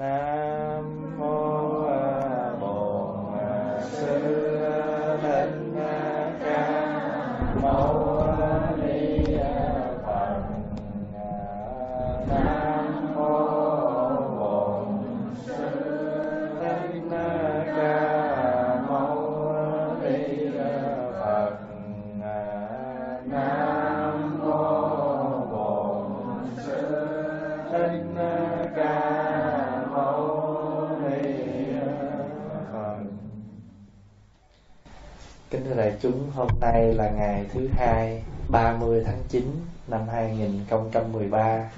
nam mô bổn chúng, hôm nay là ngày thứ hai 30 tháng 9 năm 2013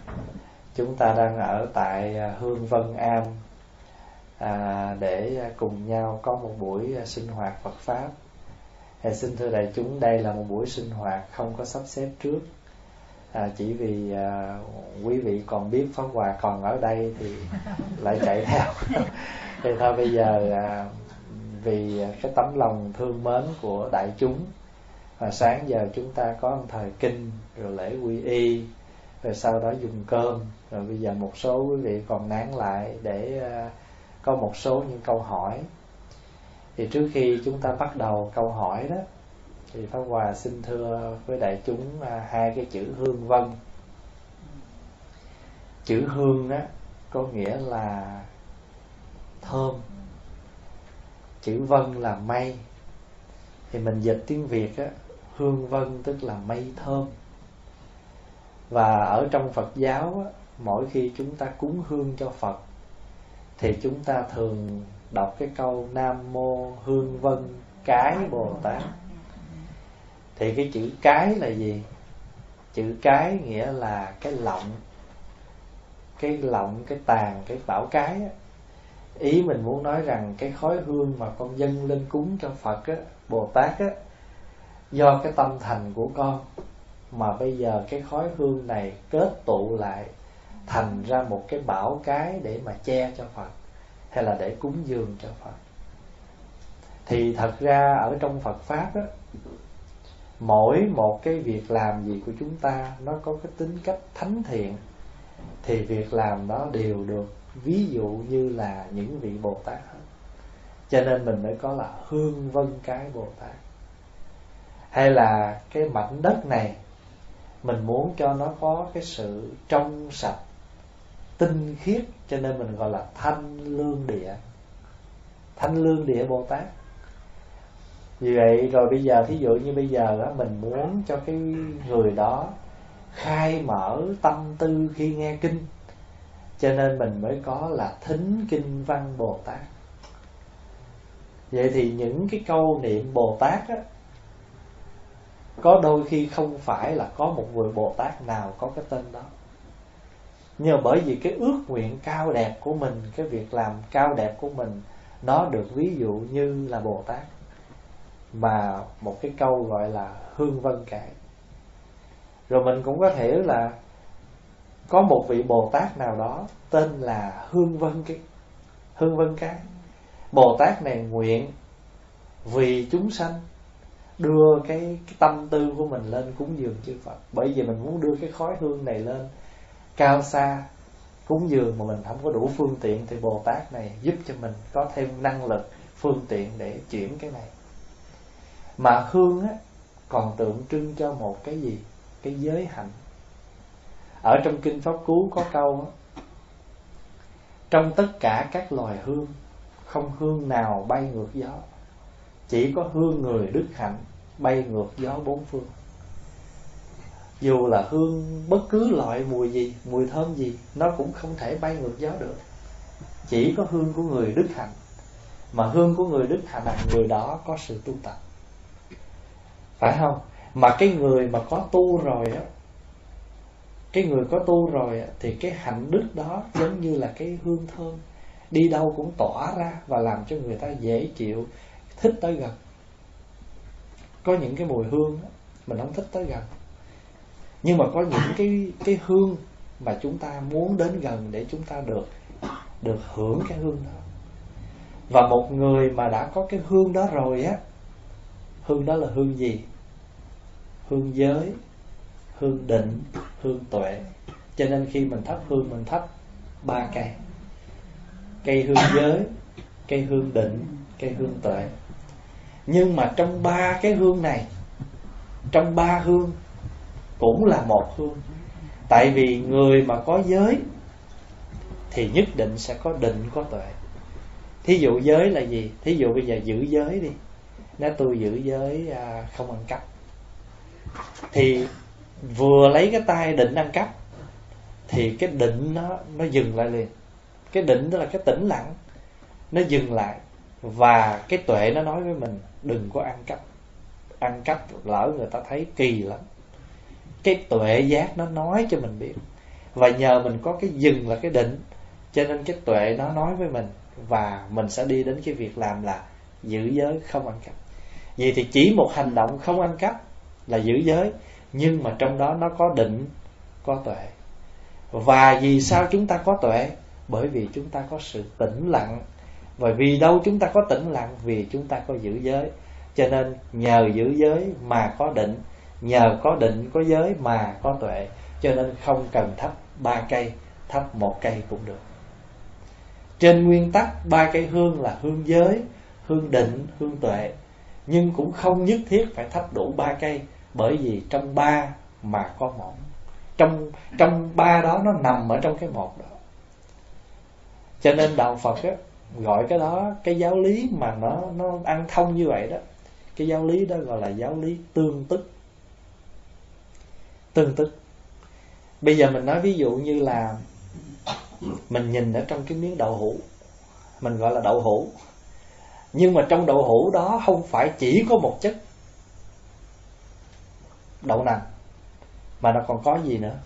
Chúng ta đang ở tại à, Hương Vân Am à, Để cùng nhau có một buổi à, sinh hoạt Phật Pháp. À, Xin thưa đại chúng, đây là một buổi sinh hoạt không có sắp xếp trước. À, Chỉ vì à, quý vị còn biết Pháp Hòa còn ở đây thì lại chạy theo. Thì thôi bây giờ à, vì à, cái tấm lòng thương mến của đại chúng. Và sáng giờ chúng ta có một thời kinh, rồi lễ quy y, rồi sau đó dùng cơm. Rồi bây giờ một số quý vị còn nán lại để à, có một số những câu hỏi. Thì trước khi chúng ta bắt đầu câu hỏi đó, thì pháp hòa xin thưa với đại chúng à, hai cái chữ hương vân. Chữ hương đó có nghĩa là thơm chữ vân là mây thì mình dịch tiếng việt á hương vân tức là mây thơm. Và ở trong phật giáo á, mỗi khi chúng ta cúng hương cho phật thì chúng ta thường đọc cái câu nam mô hương vân cái bồ tát. Thì cái chữ cái là gì? Chữ cái nghĩa là cái lọng cái lọng cái tàn cái bảo cái á, ý mình muốn nói rằng cái khói hương mà con dâng lên cúng cho Phật á, Bồ Tát á, do cái tâm thành của con mà bây giờ cái khói hương này kết tụ lại thành ra một cái bảo cái để mà che cho Phật hay là để cúng dường cho Phật. Thì thật ra ở trong Phật pháp á mỗi một cái việc làm gì của chúng ta nó có cái tính cách thánh thiện thì việc làm đó đều được ví dụ như là những vị Bồ Tát hết. Cho nên mình mới có là hương vân cái Bồ Tát. Hay là cái mảnh đất này mình muốn cho nó có cái sự trong sạch, tinh khiết cho nên mình gọi là thanh lương địa. Thanh lương địa Bồ Tát. Vì vậy rồi bây giờ thí dụ như bây giờ đó, mình muốn cho cái người đó khai mở tâm tư khi nghe kinh cho nên mình mới có là thính kinh văn bồ tát. Vậy thì những cái câu niệm bồ tát á, có đôi khi không phải là có một người bồ tát nào có cái tên đó. Nhưng bởi vì cái ước nguyện cao đẹp của mình, cái việc làm cao đẹp của mình, nó được ví dụ như là bồ tát. Mà một cái câu gọi là hương vân cải rồi mình cũng có thể là có một vị Bồ Tát nào đó tên là Hương Vân cái. Hương Vân cái. Bồ Tát này nguyện vì chúng sanh đưa cái, cái tâm tư của mình lên cúng dường chư Phật. Bởi vì mình muốn đưa cái khói hương này lên cao xa cúng dường mà mình không có đủ phương tiện thì Bồ Tát này giúp cho mình có thêm năng lực phương tiện để chuyển cái này. Mà hương á còn tượng trưng cho một cái gì? Cái giới hạnh ở trong kinh pháp cú có câu trong tất cả các loài hương, không hương nào bay ngược gió. Chỉ có hương người đức hạnh bay ngược gió bốn phương. Dù là hương bất cứ loại mùi gì, mùi thơm gì, nó cũng không thể bay ngược gió được. Chỉ có hương của người đức hạnh, mà hương của người đức hạnh là người đó có sự tu tập. Phải không? Mà cái người mà có tu rồi á cái người có tu rồi thì cái hạnh đức đó giống như là cái hương thơm. Đi đâu cũng tỏa ra và làm cho người ta dễ chịu thích tới gần. Có những cái mùi hương đó, mình không thích tới gần. Nhưng mà có những cái cái hương mà chúng ta muốn đến gần để chúng ta được được hưởng cái hương đó. Và một người mà đã có cái hương đó rồi á hương đó là hương gì? Hương giới hương định hương tuệ. Cho nên khi mình thắp hương, mình thắp ba cây. Cây hương giới, cây hương định, cây hương tuệ. Nhưng mà trong ba cái hương này, trong ba hương cũng là một hương. Tại vì người mà có giới thì nhất định sẽ có định, có tuệ. Thí dụ giới là gì? Thí dụ bây giờ giữ giới đi. Nếu tôi giữ giới à, không ăn cắp. Thì vừa lấy cái tay định ăn cắp, thì cái định nó nó dừng lại liền. Cái định đó là cái tĩnh lặng, nó dừng lại. Và cái tuệ nó nói với mình, đừng có ăn cắp. Ăn cắp lỡ người ta thấy kỳ lắm. Cái tuệ giác nó nói cho mình biết. Và nhờ mình có cái dừng là cái định, cho nên cái tuệ nó nói với mình, và mình sẽ đi đến cái việc làm là giữ giới không ăn cắp. Vậy thì chỉ một hành động không ăn cắp là giữ giới nhưng mà trong đó nó có định, có tuệ. Và vì sao chúng ta có tuệ? Bởi vì chúng ta có sự tĩnh lặng. Và vì đâu chúng ta có tĩnh lặng? Vì chúng ta có giữ giới. Cho nên nhờ giữ giới mà có định, nhờ có định có giới mà có tuệ. Cho nên không cần thắp ba cây, thắp một cây cũng được. Trên nguyên tắc, ba cây hương là hương giới, hương định, hương tuệ. Nhưng cũng không nhất thiết phải thắp đủ ba cây bởi vì trong ba mà có một trong trong ba đó nó nằm ở trong cái một đó. Cho nên đạo phật á, gọi cái đó cái giáo lý mà nó nó ăn thông như vậy đó cái giáo lý đó gọi là giáo lý tương tức. Tương tức. Bây giờ mình nói ví dụ như là mình nhìn ở trong cái miếng đậu hũ mình gọi là đậu hũ. Nhưng mà trong đậu hũ đó không phải chỉ có một chất đậu nành. Mà nó còn có gì nữa?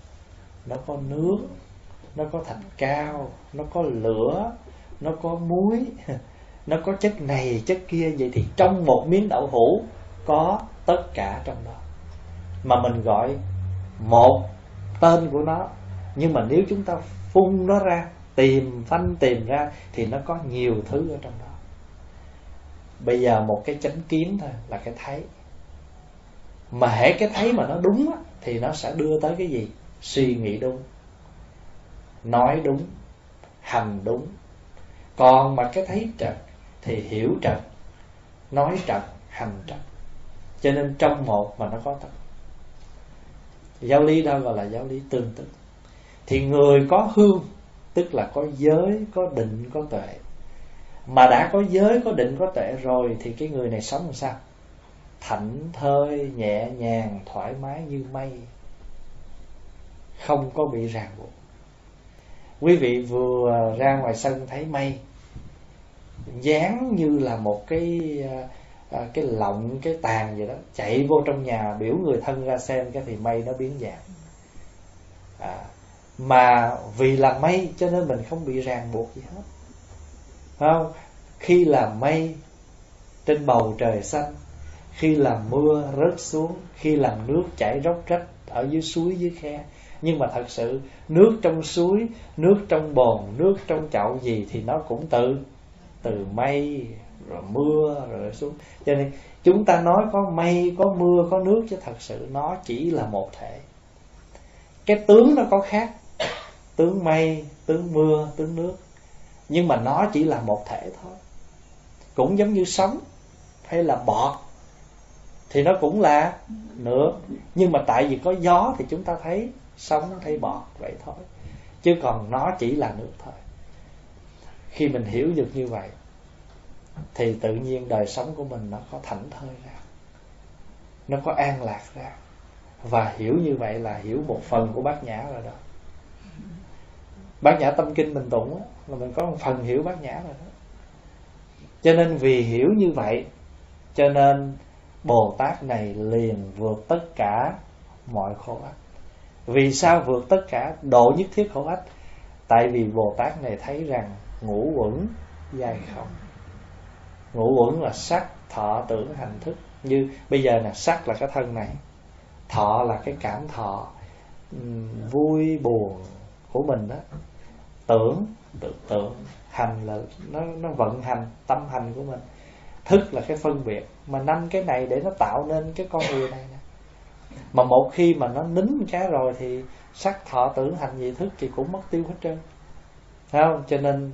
Nó có nước nó có thạch cao, nó có lửa, nó có muối, nó có chất này, chất kia. Vậy thì trong một miếng đậu hũ có tất cả trong đó. Mà mình gọi một tên của nó. Nhưng mà nếu chúng ta phun nó ra, tìm, phanh tìm ra, thì nó có nhiều thứ ở trong đó. Bây giờ một cái chánh kiến thôi là cái thấy mà hễ cái thấy mà nó đúng á, thì nó sẽ đưa tới cái gì? Suy nghĩ đúng. Nói đúng. Hành đúng. Còn mà cái thấy trật thì hiểu trật. Nói trật hành trật. Cho nên trong một mà nó có thật. Giáo lý đó gọi là giáo lý tương tức thì người có hương tức là có giới có định có tuệ. Mà đã có giới có định có tuệ rồi thì cái người này sống làm sao? Thảnh thơi nhẹ nhàng thoải mái như mây. Không có bị ràng buộc. Quý vị vừa ra ngoài sân thấy mây. Dáng như là một cái à, cái lọng cái tàn gì đó chạy vô trong nhà biểu người thân ra xem cái thì mây nó biến dạng. À, mà vì là mây cho nên mình không bị ràng buộc gì hết. Không? Khi là mây trên bầu trời xanh khi làm mưa rớt xuống, khi làm nước chảy róc rách ở dưới suối, dưới khe. Nhưng mà thật sự, nước trong suối, nước trong bồn, nước trong chậu gì thì nó cũng tự từ mây, rồi mưa, rồi xuống. Cho nên, chúng ta nói có mây, có mưa, có nước chứ thật sự nó chỉ là một thể. Cái tướng nó có khác. Tướng mây, tướng mưa, tướng nước. Nhưng mà nó chỉ là một thể thôi. Cũng giống như sóng hay là bọt thì nó cũng là nước nhưng mà tại vì có gió thì chúng ta thấy sóng thấy bọt vậy thôi. Chứ còn nó chỉ là nước thôi. Khi mình hiểu được như vậy, thì tự nhiên đời sống của mình nó có thảnh thơi ra. Nó có an lạc ra. Và hiểu như vậy là hiểu một phần của bát nhã rồi đó. Bát nhã tâm kinh mình tụng á, là mình có một phần hiểu bát nhã rồi đó. Cho nên vì hiểu như vậy, cho nên bồ tát này liền vượt tất cả mọi khổ ách vì sao vượt tất cả độ nhất thiết khổ ách tại vì bồ tát này thấy rằng ngũ quẩn dài không. Ngũ quẩn là sắc thọ tưởng hành thức. Như bây giờ là sắc là cái thân này thọ là cái cảm thọ vui buồn của mình đó. Tưởng tưởng, tưởng hành là nó nó vận hành tâm hành của mình. Thức là cái phân biệt mà năm cái này để nó tạo nên cái con người này nè. Mà một khi mà nó nín cái rồi thì sắc, thọ, tưởng, hành gì thức thì cũng mất tiêu hết trơn. Thấy không? Cho nên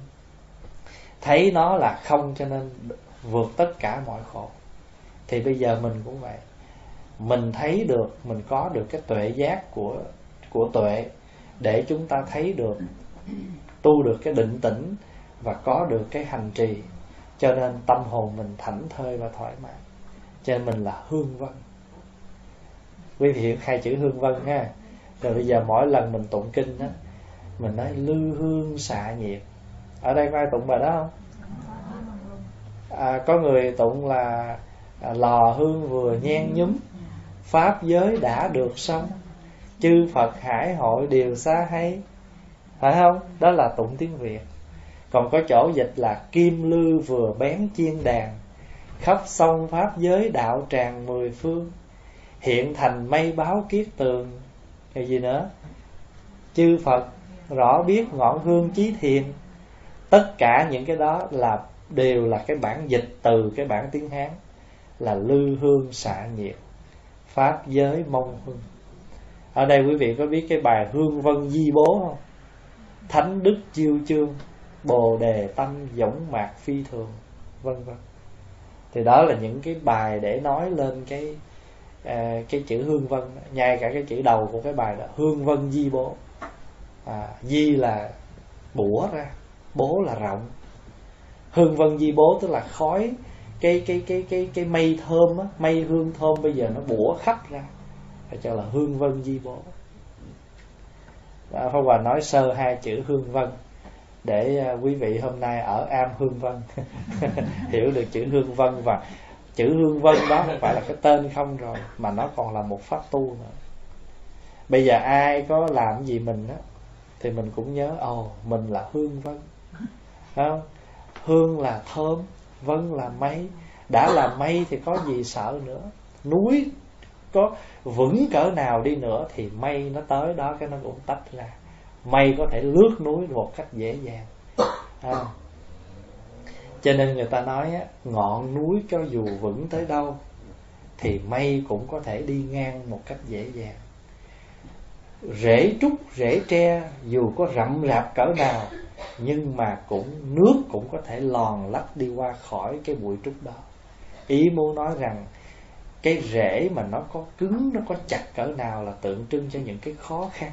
thấy nó là không, cho nên vượt tất cả mọi khổ. Thì bây giờ mình cũng vậy. Mình thấy được, mình có được cái tuệ giác của của tuệ để chúng ta thấy được, tu được cái định tĩnh và có được cái hành trì. Cho nên tâm hồn mình thảnh thơi và thoải mái cho nên mình là hương vân. Quý vị hiểu hai chữ hương vân ha? Rồi bây giờ mỗi lần mình tụng kinh á mình nói lư hương xạ nhiệt ở đây có ai tụng bài đó không? À, có người tụng là à, lò hương vừa nhen nhúm pháp giới đã được xong chư phật hải hội đều xa hay. Phải không? Đó là tụng tiếng việt. Còn có chỗ dịch là kim lư vừa bén chiên đàn khắp sông pháp giới đạo tràng mười phương, hiện thành mây báo kiết tường. Cái gì nữa? Chư phật rõ biết ngọn hương chí thiền tất cả những cái đó là, đều là cái bản dịch từ cái bản tiếng hán, là lư hương xạ nhiệt pháp giới mông hương. Ở đây quý vị có biết cái bài hương vân di bố không? Thánh đức chiêu chương, bồ đề tâm dũng mạc phi thường, vân vân thì đó là những cái bài để nói lên cái à, cái chữ hương vân ngay cả cái chữ đầu của cái bài là hương vân di bố. À, di là bủa ra bố là rộng. Hương vân di bố tức là khói cái cái cái cái cái mây thơm á, mây hương thơm bây giờ nó bủa khắp ra phải cho là hương vân di bố. Pháp Hòa nói sơ hai chữ hương vân để à, quý vị hôm nay ở am hương vân. Hiểu được chữ hương vân và chữ hương vân đó không phải là cái tên không rồi mà nó còn là một pháp tu nữa. Bây giờ ai có làm gì mình á thì mình cũng nhớ ồ oh, mình là hương vân. Không? Hương là thơm vân là mây. Đã là mây thì có gì sợ nữa? Núi có vững cỡ nào đi nữa thì mây nó tới đó cái nó cũng tách ra mây có thể lướt núi một cách dễ dàng. À. cho nên người ta nói á, ngọn núi cho dù vững tới đâu thì mây cũng có thể đi ngang một cách dễ dàng. Rễ trúc rễ tre dù có rậm rạp cỡ nào nhưng mà cũng nước cũng có thể lòn lách đi qua khỏi cái bụi trúc đó. Ý muốn nói rằng cái rễ mà nó có cứng nó có chặt cỡ nào là tượng trưng cho những cái khó khăn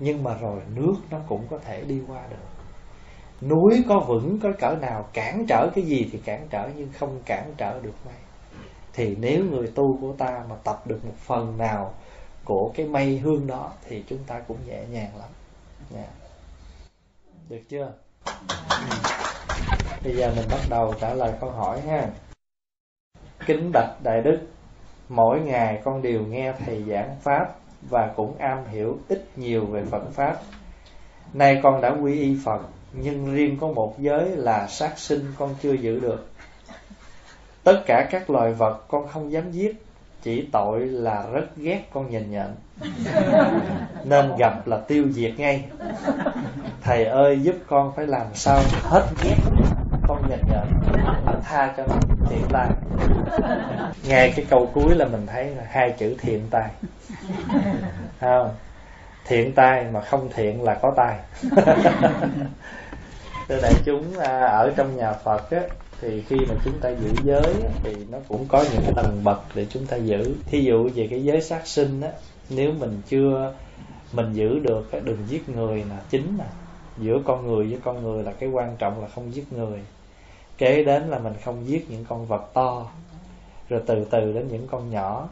nhưng mà rồi nước nó cũng có thể đi qua được. Núi có vững, có cỡ nào cản trở cái gì thì cản trở, nhưng không cản trở được mây. Thì nếu người tu của ta mà tập được một phần nào của cái mây hương đó, thì chúng ta cũng nhẹ nhàng lắm. Yeah. được chưa? Bây giờ mình bắt đầu trả lời câu hỏi ha. Kính bạch đại đức, mỗi ngày con đều nghe thầy giảng pháp và cũng am hiểu ít nhiều về Phật pháp. Nay con đã quy y Phật, nhưng riêng có một giới là sát sinh con chưa giữ được. Tất cả các loài vật con không dám giết, chỉ tội là rất ghét con nhìn nhận Nên gặp là tiêu diệt ngay Thầy ơi giúp con phải làm sao hết ghét con nhìn nhận Tha cho nó thiện tai Nghe cái câu cuối là mình thấy là hai chữ thiện tai không? Thiện tai mà không thiện là có tai. Thưa đại chúng à, ở trong nhà phật á thì khi mà chúng ta giữ giới thì nó cũng có những cái tầng bậc để chúng ta giữ. Thí dụ về cái giới sát sinh á nếu mình chưa mình giữ được đừng giết người là chính nè. Giữa con người với con người là cái quan trọng là không giết người. Kế đến là mình không giết những con vật to rồi từ từ đến những con nhỏ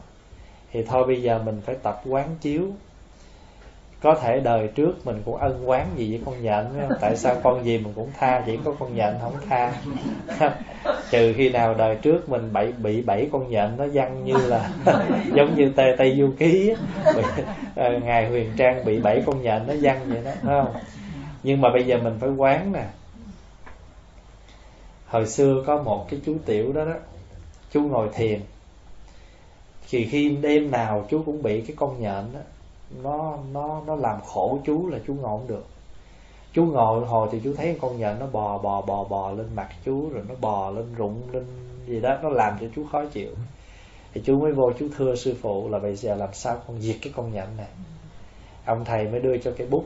thì thôi bây giờ mình phải tập quán chiếu. Có thể đời trước mình cũng ân quán gì với con nhện tại sao con gì mình cũng tha, chỉ có con nhện không tha? Trừ khi nào đời trước mình bị bị bảy con nhện nó văng như là giống như tây tây du ký ờ, ngài huyền trang bị bảy con nhện nó văng vậy đó không? Nhưng mà bây giờ mình phải quán nè. Hồi xưa có một cái chú tiểu đó đó, chú ngồi thiền thì khi đêm nào chú cũng bị cái con nhện đó, nó nó nó làm khổ chú là chú ngồi không được. Chú ngồi hồi thì chú thấy con nhện nó bò bò bò bò lên mặt chú rồi nó bò lên rụng lên gì đó nó làm cho chú khó chịu. Thì chú mới vô chú thưa sư phụ là bây giờ làm sao con diệt cái con nhện này? Ông thầy mới đưa cho cái bút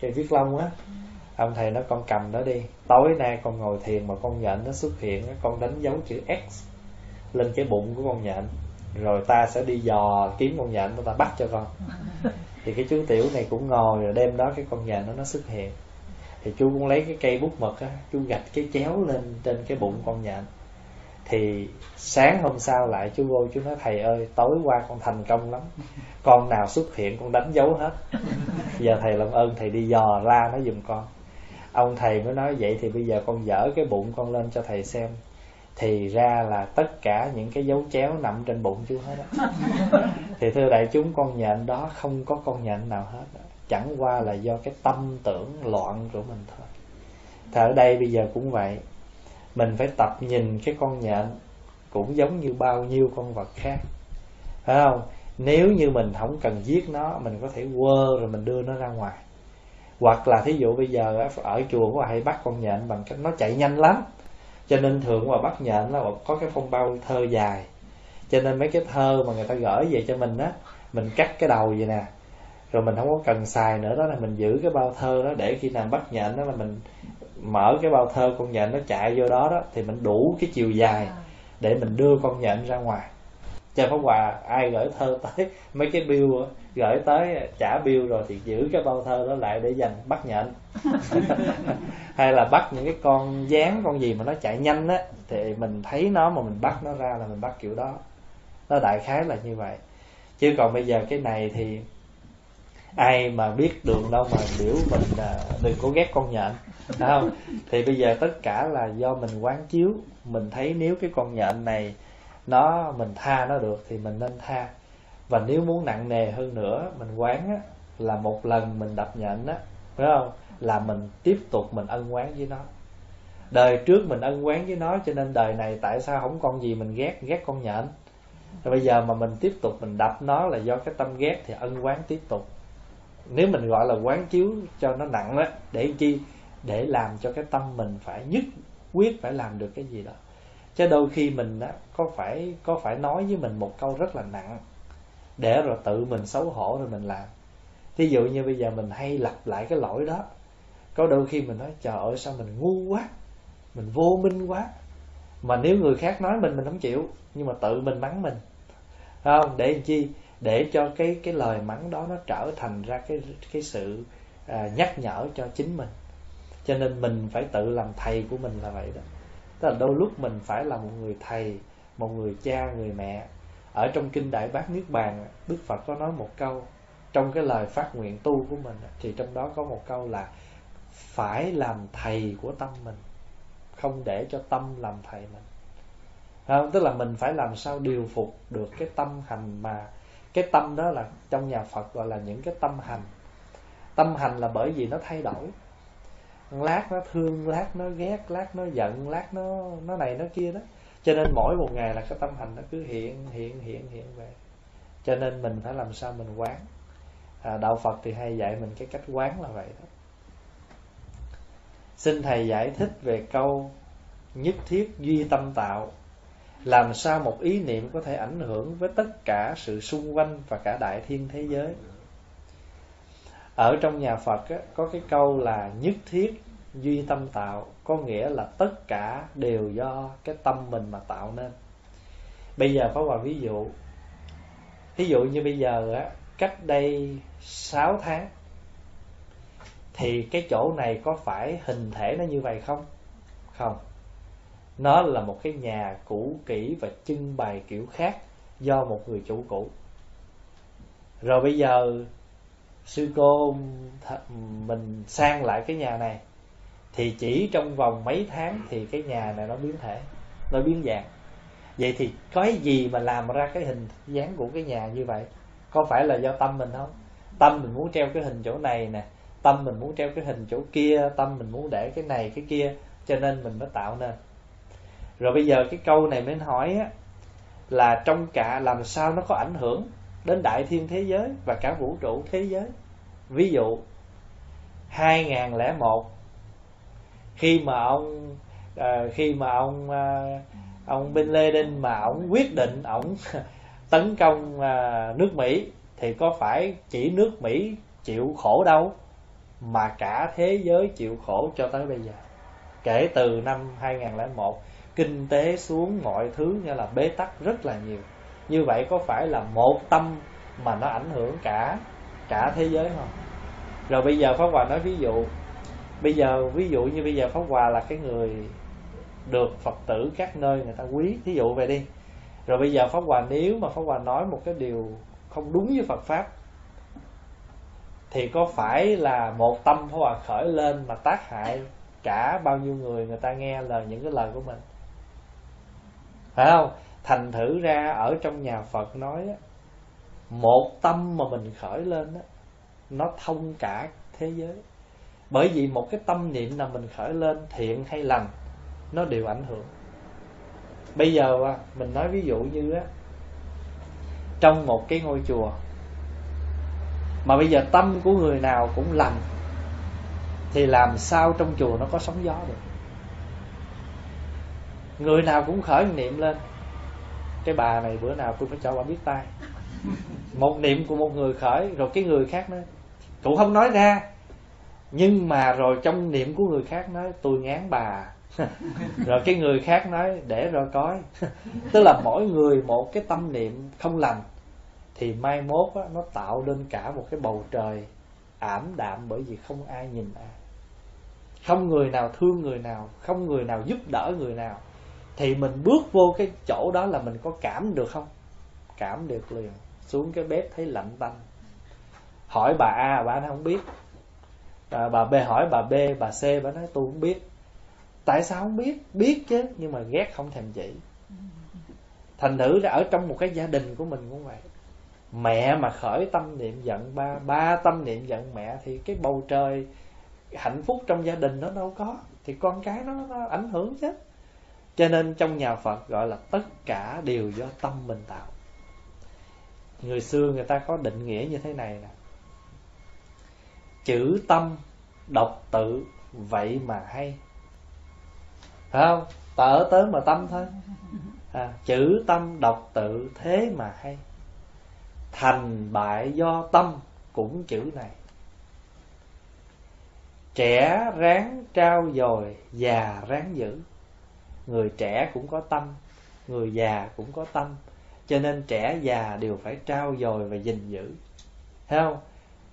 cái viết lông á. Ông thầy nó con cầm nó đi. Tối nay con ngồi thiền mà con nhện nó xuất hiện con đánh dấu chữ x lên cái bụng của con nhện rồi ta sẽ đi dò kiếm con nhện ta bắt cho con. Thì cái chú tiểu này cũng ngồi, rồi đêm đó cái con nhện nó nó xuất hiện. Thì chú cũng lấy cái cây bút mực á, chú gạch cái chéo lên trên cái bụng con nhện thì sáng hôm sau lại chú vô, chú nói, thầy ơi, tối qua con thành công lắm. Con nào xuất hiện con đánh dấu hết. Giờ thầy làm ơn, thầy đi dò ra nó giùm con. Ông thầy mới nói, vậy thì bây giờ con dở cái bụng con lên cho thầy xem thì ra là tất cả những cái dấu chéo nằm trên bụng chú hết đó. thì thưa đại chúng con nhện đó không có con nhện nào hết đó. chẳng qua là do cái tâm tưởng loạn của mình thôi. Thì ở đây bây giờ cũng vậy. Mình phải tập nhìn cái con nhện cũng giống như bao nhiêu con vật khác. Phải không? Nếu như mình không cần giết nó mình có thể quơ rồi mình đưa nó ra ngoài. Hoặc là thí dụ bây giờ ở chùa có hay bắt con nhện bằng cách nó chạy nhanh lắm cho nên thường mà bắt nhện là có cái phong bao thơ dài. Cho nên mấy cái thơ mà người ta gửi về cho mình á mình cắt cái đầu vậy nè. Rồi mình không có cần xài nữa đó là mình giữ cái bao thơ đó để khi nào bắt nhện đó là mình mở cái bao thơ con nhện nó chạy vô đó đó thì mình đủ cái chiều dài để mình đưa con nhện ra ngoài cho pháp hòa ai gửi thơ tới mấy cái bill gửi tới trả bill rồi thì giữ cái bao thơ đó lại để dành bắt nhện. Hay là bắt những cái con dán con gì mà nó chạy nhanh á thì mình thấy nó mà mình bắt nó ra là mình bắt kiểu đó. Nó đại khái là như vậy. Chứ còn bây giờ cái này thì ai mà biết đường đâu mà biểu mình à, đừng có ghét con nhện không? Thì bây giờ tất cả là do mình quán chiếu. Mình thấy nếu cái con nhện này nó mình tha nó được thì mình nên tha. Và nếu muốn nặng nề hơn nữa mình quán á, là một lần mình đập nhận á phải không? Là mình tiếp tục mình ân quán với nó. Đời trước mình ân quán với nó cho nên đời này tại sao không con gì mình ghét ghét con nhện? Rồi bây giờ mà mình tiếp tục mình đập nó là do cái tâm ghét thì ân quán tiếp tục. Nếu mình gọi là quán chiếu cho nó nặng á để chi? Để làm cho cái tâm mình phải nhất quyết phải làm được cái gì đó chứ đôi khi mình á có phải có phải nói với mình một câu rất là nặng để rồi tự mình xấu hổ rồi mình làm. Thí dụ như bây giờ mình hay lặp lại cái lỗi đó có đôi khi mình nói trời ơi sao mình ngu quá mình vô minh quá. Mà nếu người khác nói mình mình không chịu nhưng mà tự mình mắng mình. Không? Để làm chi? Để cho cái cái lời mắng đó nó trở thành ra cái cái sự à, nhắc nhở cho chính mình. Cho nên mình phải tự làm thầy của mình là vậy đó tức là đôi lúc mình phải là một người thầy, một người cha, người mẹ. Ở trong kinh đại bát niết bàn, đức phật có nói một câu, trong cái lời phát nguyện tu của mình, thì trong đó có một câu là phải làm thầy của tâm mình, không để cho tâm làm thầy mình. Không? tức là mình phải làm sao điều phục được cái tâm hành mà, cái tâm đó là trong nhà Phật gọi là những cái tâm hành. Tâm hành là bởi vì nó thay đổi lát nó thương lát nó ghét lát nó giận lát nó nó này nó kia đó. Cho nên mỗi một ngày là cái tâm hành nó cứ hiện hiện hiện hiện về. Cho nên mình phải làm sao mình quán. À, đạo phật thì hay dạy mình cái cách quán là vậy đó. Xin thầy giải thích về câu nhất thiết duy tâm tạo. Làm sao một ý niệm có thể ảnh hưởng với tất cả sự xung quanh và cả đại thiên thế giới? Ở trong nhà Phật á, có cái câu là nhất thiết duy tâm tạo có nghĩa là tất cả đều do cái tâm mình mà tạo nên. Bây giờ có vào ví dụ ví dụ như bây giờ á cách đây 6 tháng thì cái chỗ này có phải hình thể nó như vậy không? Không. Nó là một cái nhà cũ kỹ và trưng bày kiểu khác do một người chủ cũ. Rồi bây giờ sư cô mình sang lại cái nhà này. Thì chỉ trong vòng mấy tháng thì cái nhà này nó biến thể, nó biến dạng. Vậy thì có cái gì mà làm ra cái hình dáng của cái nhà như vậy? Có phải là do tâm mình không? Tâm mình muốn treo cái hình chỗ này nè, tâm mình muốn treo cái hình chỗ kia, tâm mình muốn để cái này, cái kia, cho nên mình mới tạo nên. Rồi bây giờ cái câu này mới hỏi á, là trong cả làm sao nó có ảnh hưởng đến đại thiên thế giới và cả vũ trụ thế giới. Ví dụ 2001 khi mà ông à, khi mà ông à, ông Bin Laden mà ông quyết định ông tấn công à, nước Mỹ thì có phải chỉ nước Mỹ chịu khổ đâu mà cả thế giới chịu khổ cho tới bây giờ? Kể từ năm 2001 kinh tế xuống mọi thứ như là bế tắc rất là nhiều như vậy có phải là một tâm mà nó ảnh hưởng cả cả thế giới không? Rồi bây giờ pháp hòa nói ví dụ, bây giờ ví dụ như bây giờ pháp hòa là cái người được phật tử các nơi người ta quý. Thí dụ về đi. Rồi bây giờ pháp hòa nếu mà pháp hòa nói một cái điều không đúng với phật pháp, thì có phải là một tâm pháp hòa khởi lên mà tác hại cả bao nhiêu người người ta nghe lời những cái lời của mình? Phải không? Thành thử ra ở trong nhà phật nói một tâm mà mình khởi lên nó thông cả thế giới. Bởi vì một cái tâm niệm nào mình khởi lên, thiện hay lành, nó đều ảnh hưởng. Bây giờ à, mình nói ví dụ như á, trong một cái ngôi chùa, mà bây giờ tâm của người nào cũng lành, thì làm sao trong chùa nó có sóng gió được? Người nào cũng khởi niệm lên cái bà này bữa nào tôi phải cho bà biết tay. Một niệm của một người khởi rồi cái người khác nói cũng không nói ra. Nhưng mà rồi trong niệm của người khác nói tôi ngán bà. Rồi cái người khác nói để rồi coi. Tức là mỗi người một cái tâm niệm không lành thì mai mốt á, nó tạo nên cả một cái bầu trời ảm đạm bởi vì không ai nhìn ai. Không người nào thương người nào không người nào giúp đỡ người nào thì mình bước vô cái chỗ đó là mình có cảm được không? Cảm được liền. Xuống cái bếp thấy lạnh tanh hỏi bà A bà nó không biết. À, bà B hỏi bà B bà C bà nói tôi không biết. Tại sao không biết? Biết chứ nhưng mà ghét không thèm chỉ. Thành thử là ở trong một cái gia đình của mình cũng vậy. Mẹ mà khởi tâm niệm giận ba ba tâm niệm giận mẹ thì cái bầu trời hạnh phúc trong gia đình nó đâu có. Thì con cái nó, nó ảnh hưởng chứ cho nên trong nhà Phật gọi là tất cả đều do tâm mình tạo. Người xưa người ta có định nghĩa như thế này nè. Chữ tâm độc tự vậy mà hay. Phải không? Tở tới mà tâm thôi. À, chữ tâm độc tự thế mà hay. Thành bại do tâm cũng chữ này. Trẻ ráng trao dồi già ráng giữ người trẻ cũng có tâm, người già cũng có tâm. Cho nên trẻ già đều phải trao dồi và gìn giữ. Thấy không?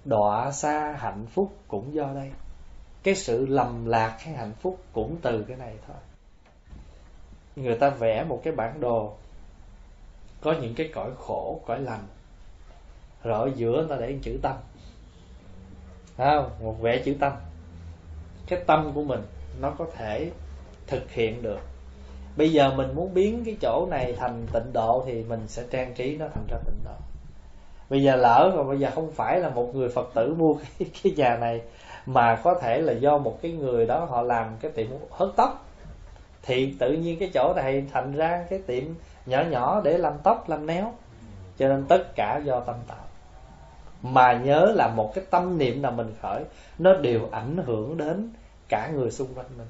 Đọa xa hạnh phúc cũng do đây. Cái sự lầm lạc hay hạnh phúc cũng từ cái này thôi. Người ta vẽ một cái bản đồ, có những cái cõi khổ, cõi lành. Rồi ở giữa ta để chữ tâm. Không? Một vẽ chữ tâm. Cái tâm của mình nó có thể thực hiện được bây giờ mình muốn biến cái chỗ này thành tịnh độ thì mình sẽ trang trí nó thành ra tịnh độ. Bây giờ lỡ rồi bây giờ không phải là một người phật tử mua cái, cái nhà này mà có thể là do một cái người đó họ làm cái tiệm hớt tóc thì tự nhiên cái chỗ này thành ra cái tiệm nhỏ nhỏ để làm tóc làm néo. Cho nên tất cả do tâm tạo. Mà nhớ là một cái tâm niệm nào mình khởi nó đều ảnh hưởng đến cả người xung quanh mình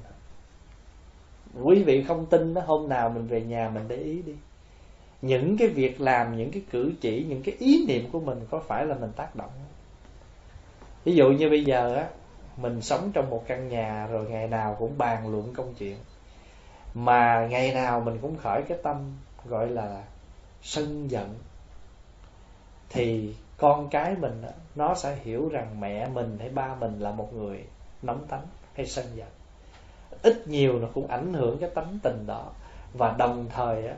quý vị không tin đó, hôm nào mình về nhà mình để ý đi. Những cái việc làm, những cái cử chỉ, những cái ý niệm của mình có phải là mình tác động? Ví dụ như bây giờ á, mình sống trong một căn nhà rồi ngày nào cũng bàn luận công chuyện. Mà ngày nào mình cũng khởi cái tâm gọi là sân giận. Thì con cái mình nó sẽ hiểu rằng mẹ mình hay ba mình là một người nóng tánh hay sân giận ít nhiều nó cũng ảnh hưởng cái tánh tình đó. Và đồng thời á,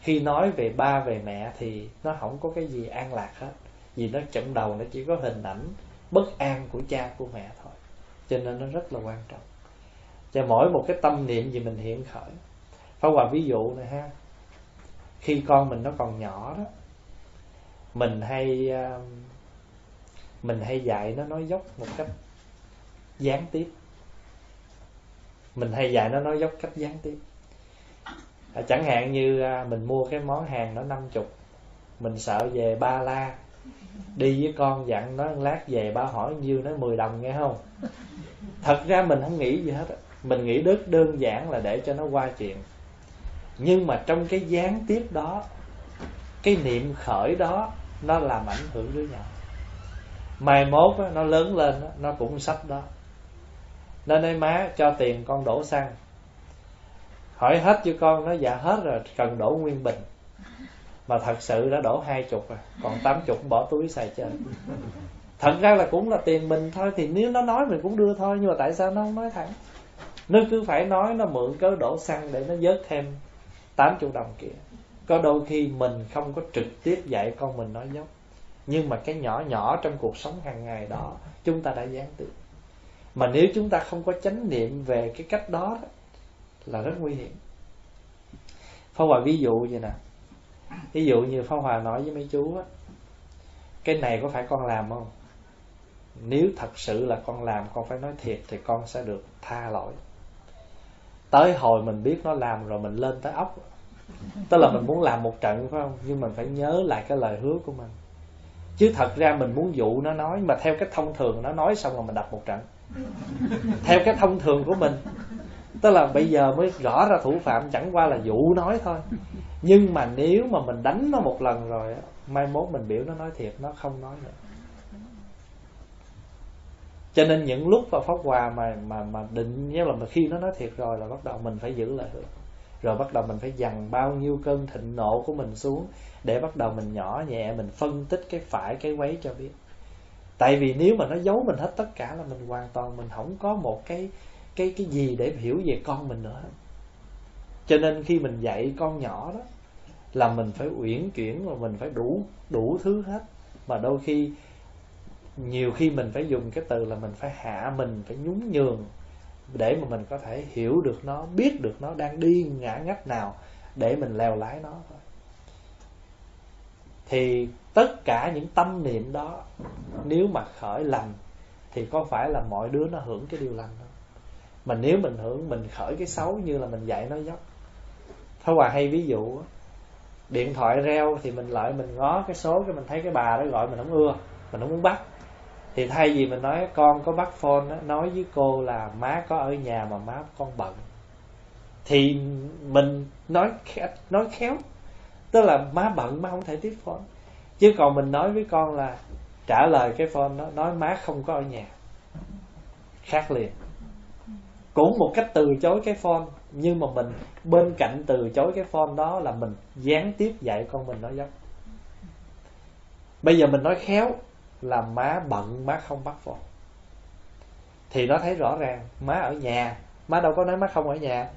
khi nói về ba, về mẹ thì nó không có cái gì an lạc hết. Vì nó chậm đầu, nó chỉ có hình ảnh bất an của cha, của mẹ thôi. Cho nên nó rất là quan trọng. Cho mỗi một cái tâm niệm gì mình hiện khởi. Pháp Hòa ví dụ này ha. Khi con mình nó còn nhỏ đó, Mình hay à, Mình hay dạy nó nói dốc một cách Gián tiếp. Mình hay dạy nó nói dốc cách gián tiếp. À, Chẳng hạn như à, Mình mua cái món hàng nó năm chục Mình sợ về ba la Đi với con dặn nó lát về ba hỏi nhiêu nó 10 đồng nghe không? Thật ra mình không nghĩ gì hết Mình nghĩ rất đơn giản là để cho nó qua chuyện. Nhưng mà trong cái gián tiếp đó cái niệm khởi đó nó làm ảnh hưởng đứa nhỏ. Mai mốt nó lớn lên nó cũng sách đó nó nói má, cho tiền con đổ xăng. Hỏi hết cho con nó dạ hết rồi, cần đổ nguyên bình. Mà thật sự đã đổ hai chục rồi, còn tám chục bỏ túi xài chơi. Thật ra là cũng là tiền mình thôi, thì nếu nó nói mình cũng đưa thôi, nhưng mà tại sao nó không nói thẳng? Nó cứ phải nói, nó mượn cớ đổ xăng để nó vớt thêm tám chục đồng kia. Có đôi khi mình không có trực tiếp dạy con mình nói dốc nhưng mà cái nhỏ nhỏ trong cuộc sống hàng ngày đó, chúng ta đã gián tiếp mà nếu chúng ta không có chánh niệm về cái cách đó, đó là rất nguy hiểm. Pháp Hòa ví dụ vậy nè Ví dụ như Pháp Hòa nói với mấy chú á Cái này có phải con làm không? Nếu thật sự là con làm Con phải nói thiệt Thì con sẽ được tha lỗi. Tới hồi mình biết nó làm rồi Mình lên tới ốc. Tức là mình muốn làm một trận phải không? Nhưng mình phải nhớ lại cái lời hứa của mình. Chứ thật ra mình muốn dụ nó nói Mà theo cái thông thường nó nói xong rồi mình đập một trận. Theo cái thông thường của mình. Tức là bây giờ mới rõ ra thủ phạm chẳng qua là vụ nói thôi. Nhưng mà nếu mà mình đánh nó một lần rồi Mai mốt mình biểu nó nói thiệt Nó không nói nữa. Cho nên những lúc vào pháp hòa mà mà mà định như là mà khi nó nói thiệt rồi là bắt đầu mình phải giữ lại được, rồi bắt đầu mình phải dằn bao nhiêu cơn thịnh nộ của mình xuống để bắt đầu mình nhỏ nhẹ mình phân tích cái phải cái quấy cho biết tại vì nếu mà nó giấu mình hết tất cả là mình hoàn toàn mình không có một cái cái cái gì để hiểu về con mình nữa. Cho nên khi mình dạy con nhỏ đó, là mình phải uyển chuyển và mình phải đủ đủ thứ hết. Mà đôi khi, nhiều khi mình phải dùng cái từ là mình phải hạ mình, phải nhún nhường để mà mình có thể hiểu được nó, biết được nó đang đi ngã ngách nào để mình leo lái nó thôi. Thì tất cả những tâm niệm đó nếu mà khởi lành thì có phải là mọi đứa nó hưởng cái điều lành không? Mà nếu mình hưởng mình khởi cái xấu như là mình dạy nó dốc Thôi Hòa hay ví dụ Điện thoại reo thì mình lại mình ngó cái số cái mình thấy cái bà đó gọi mình không ưa Mình không muốn bắt. Thì thay vì mình nói con có bắt phone đó, Nói với cô là má có ở nhà mà má con bận. Thì mình nói nói khéo. Tức là má bận má không thể tiếp phone. Chứ còn mình nói với con là Trả lời cái phone đó, Nói má không có ở nhà. Khác liền. Cũng một cách từ chối cái phone, nhưng mà mình, bên cạnh từ chối cái phone đó là mình gián tiếp dạy con mình nói dối. Bây giờ mình nói khéo là má bận, má không bắt phone. Thì nó thấy rõ ràng, má ở nhà. Má đâu có nói má không ở nhà,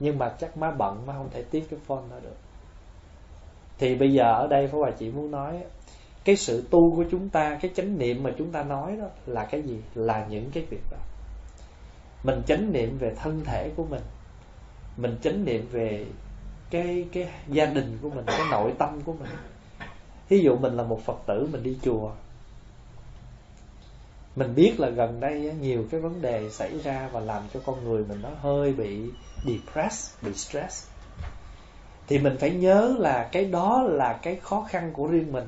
nhưng mà chắc má bận, má không thể tiếp cái phone đó được thì bây giờ ở đây phó bà chị muốn nói cái sự tu của chúng ta, cái chánh niệm mà chúng ta nói đó là cái gì? Là những cái việc đó. Mình chánh niệm về thân thể của mình. Mình chánh niệm về cái cái gia đình của mình, cái nội tâm của mình. Ví dụ mình là một phật tử, mình đi chùa. Mình biết là gần đây nhiều cái vấn đề xảy ra và làm cho con người mình nó hơi bị depressed, bị stress thì mình phải nhớ là cái đó là cái khó khăn của riêng mình.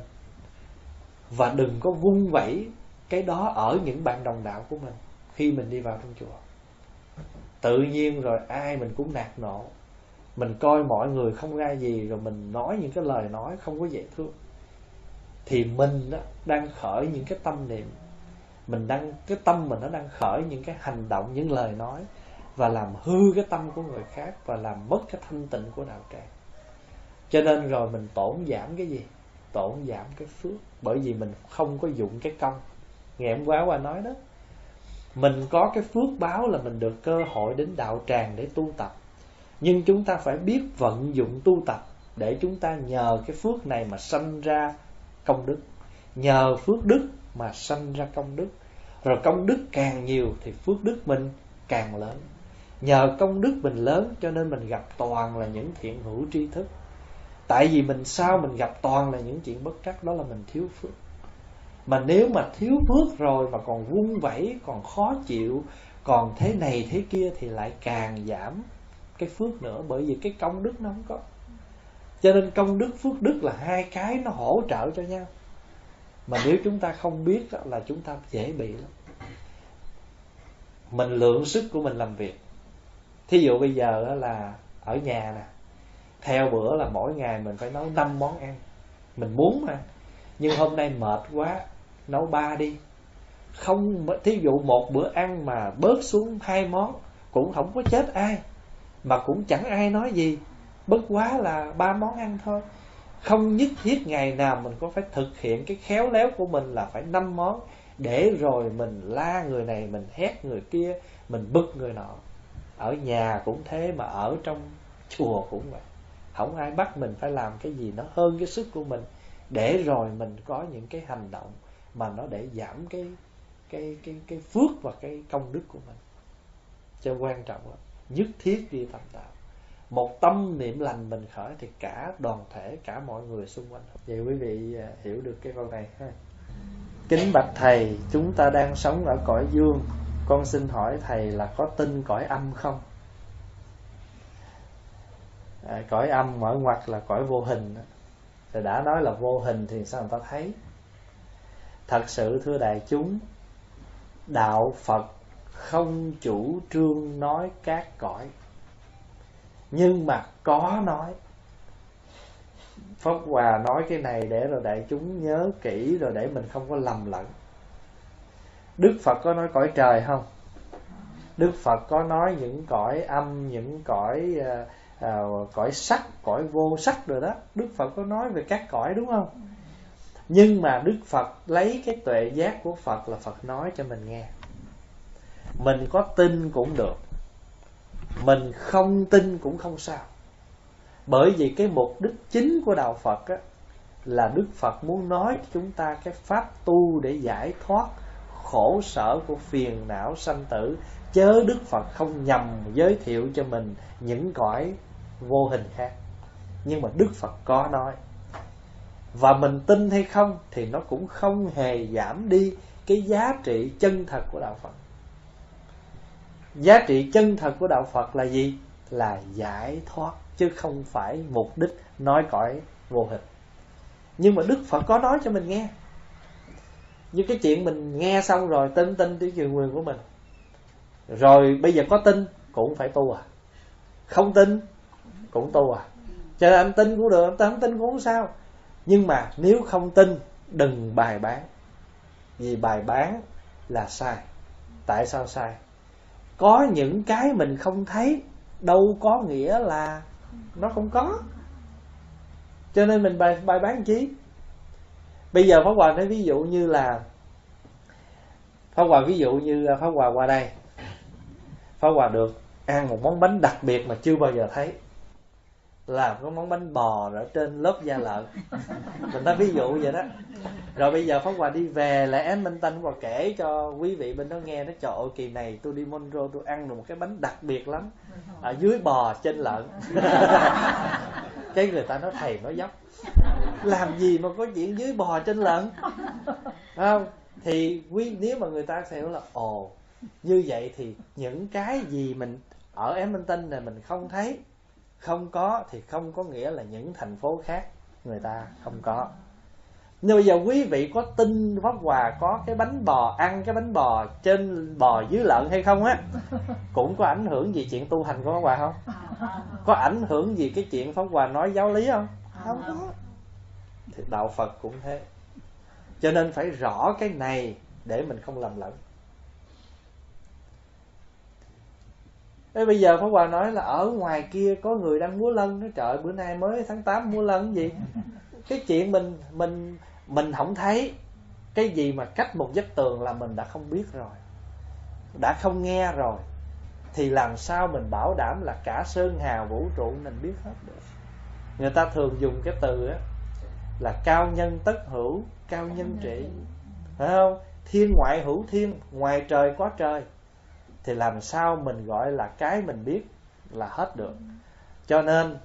Và đừng có vung vẩy cái đó ở những bạn đồng đạo của mình khi mình đi vào trong chùa. Tự nhiên rồi ai mình cũng nạt nộ. Mình coi mọi người không ra gì rồi mình nói những cái lời nói không có dễ thương. Thì mình đó đang khởi những cái tâm niệm. Mình đang, cái tâm mình nó đang khởi những cái hành động, những lời nói và làm hư cái tâm của người khác và làm mất cái thanh tịnh của đạo tràng cho nên rồi mình tổn giảm cái gì? Tổn giảm cái phước. Bởi vì mình không có dụng cái công. Ngày hôm qua qua nói đó, mình có cái phước báo là mình được cơ hội đến đạo tràng để tu tập. Nhưng chúng ta phải biết vận dụng tu tập để chúng ta nhờ cái phước này mà sanh ra công đức. Nhờ phước đức mà sanh ra công đức. Rồi công đức càng nhiều thì phước đức mình càng lớn. Nhờ công đức mình lớn cho nên mình gặp toàn là những thiện hữu tri thức tại vì mình sao mình gặp toàn là những chuyện bất trắc, đó là mình thiếu phước. Mà nếu mà thiếu phước rồi mà còn vung vẩy, còn khó chịu, còn thế này thế kia thì lại càng giảm cái phước nữa, bởi vì cái công đức nó không có. Cho nên công đức, phước đức là hai cái nó hỗ trợ cho nhau. Mà nếu chúng ta không biết là chúng ta dễ bị lắm. Mình lượng sức của mình làm việc. Thí dụ bây giờ là ở nhà nè theo bữa là mỗi ngày mình phải nấu năm món ăn. Mình muốn mà. Nhưng hôm nay mệt quá, nấu ba đi. Không, thí dụ một bữa ăn mà bớt xuống hai món, cũng không có chết ai. Mà cũng chẳng ai nói gì. Bất quá là ba món ăn thôi. Không nhất thiết ngày nào mình có phải thực hiện cái khéo léo của mình là phải năm món, để rồi mình la người này, mình hét người kia, mình bực người nọ. Ở nhà cũng thế mà ở trong chùa cũng vậy không ai bắt mình phải làm cái gì nó hơn cái sức của mình để rồi mình có những cái hành động mà nó để giảm cái cái cái cái phước và cái công đức của mình. Cho quan trọng lắm nhất thiết đi tâm tạo một tâm niệm lành mình khởi thì cả đoàn thể, cả mọi người xung quanh vậy quý vị à, hiểu được cái câu này ha? Kính bạch thầy, chúng ta đang sống ở cõi dương. Con xin hỏi thầy là có tin cõi âm không? À, cõi âm mở ngoặt là cõi vô hình. Rồi đã nói là vô hình thì sao người ta thấy? Thật sự thưa đại chúng đạo phật không chủ trương nói các cõi. Nhưng mà có nói. Pháp Hòa nói cái này để rồi đại chúng nhớ kỹ rồi để mình không có lầm lẫn. Đức Phật có nói cõi trời không? Đức Phật có nói những cõi âm, những cõi à, à, cõi sắc, cõi vô sắc rồi đó. Đức Phật có nói về các cõi đúng không? Nhưng mà Đức Phật lấy cái tuệ giác của Phật là Phật nói cho mình nghe. Mình có tin cũng được. Mình không tin cũng không sao. Bởi vì cái mục đích chính của Đạo Phật á, Là Đức Phật muốn nói cho chúng ta cái pháp tu để giải thoát khổ sở của phiền não sanh tử. Chớ Đức Phật không nhầm giới thiệu cho mình những cõi vô hình khác. Nhưng mà Đức Phật có nói, Và mình tin hay không Thì nó cũng không hề giảm đi Cái giá trị chân thật của Đạo Phật. Giá trị chân thật của Đạo Phật là gì? Là giải thoát, Chứ không phải mục đích nói cõi vô hình. Nhưng mà Đức Phật có nói cho mình nghe. Như cái chuyện mình nghe xong rồi Tin tin tới truyền quyền của mình. Rồi bây giờ có tin, Cũng phải tu à. Không tin cũng tu à. Cho nên anh tin cũng được Anh không tin cũng không sao. Nhưng mà nếu không tin, Đừng bài bán. Vì bài bán là sai. Tại sao sai? Có những cái mình không thấy, đâu có nghĩa là nó không có. Cho nên mình bài bài bán chí bây giờ pháp hòa nói ví dụ như là, pháp hòa ví dụ như pháp hòa qua đây. Pháp hòa được ăn một món bánh đặc biệt mà chưa bao giờ thấy làm cái món bánh bò ở trên lớp da lợn mình nói ví dụ vậy đó. Rồi bây giờ pháp hòa đi về, lại em minh tân và kể cho quý vị bên đó nghe nó trời ơi, kỳ này tôi đi monro tôi ăn được một cái bánh đặc biệt lắm, ở dưới bò trên lợn. Cái người ta nói, thầy nói dốc. Làm gì mà có chuyện dưới bò trên lợn? Không? Thì quý, nếu mà người ta sẽ hiểu là, ồ, như vậy thì những cái gì mình ở em minh tinh này mình không thấy không có thì không có nghĩa là những thành phố khác người ta không có. Nhưng bây giờ quý vị có tin pháp hòa có cái bánh bò ăn cái bánh bò trên bò dưới lợn hay không á cũng có ảnh hưởng gì chuyện tu hành của pháp hòa không? Có ảnh hưởng gì cái chuyện pháp hòa nói giáo lý không? Không có. Thì đạo phật cũng thế. Cho nên phải rõ cái này để mình không lầm lẫn Thế bây giờ Pháp Hòa nói là ở ngoài kia có người đang múa lân. Nói, trời, bữa nay mới tháng 8 múa lân gì? Cái chuyện mình mình mình không thấy. Cái gì mà cách một vách tường là mình đã không biết rồi, đã không nghe rồi. Thì làm sao mình bảo đảm là cả sơn hà vũ trụ mình biết hết được? Người ta thường dùng cái từ á, là cao nhân tất hữu, cao nhân trị. Phải không? Thiên ngoại hữu thiên, ngoài trời có trời thì làm sao mình gọi là cái mình biết là hết được. Cho nên,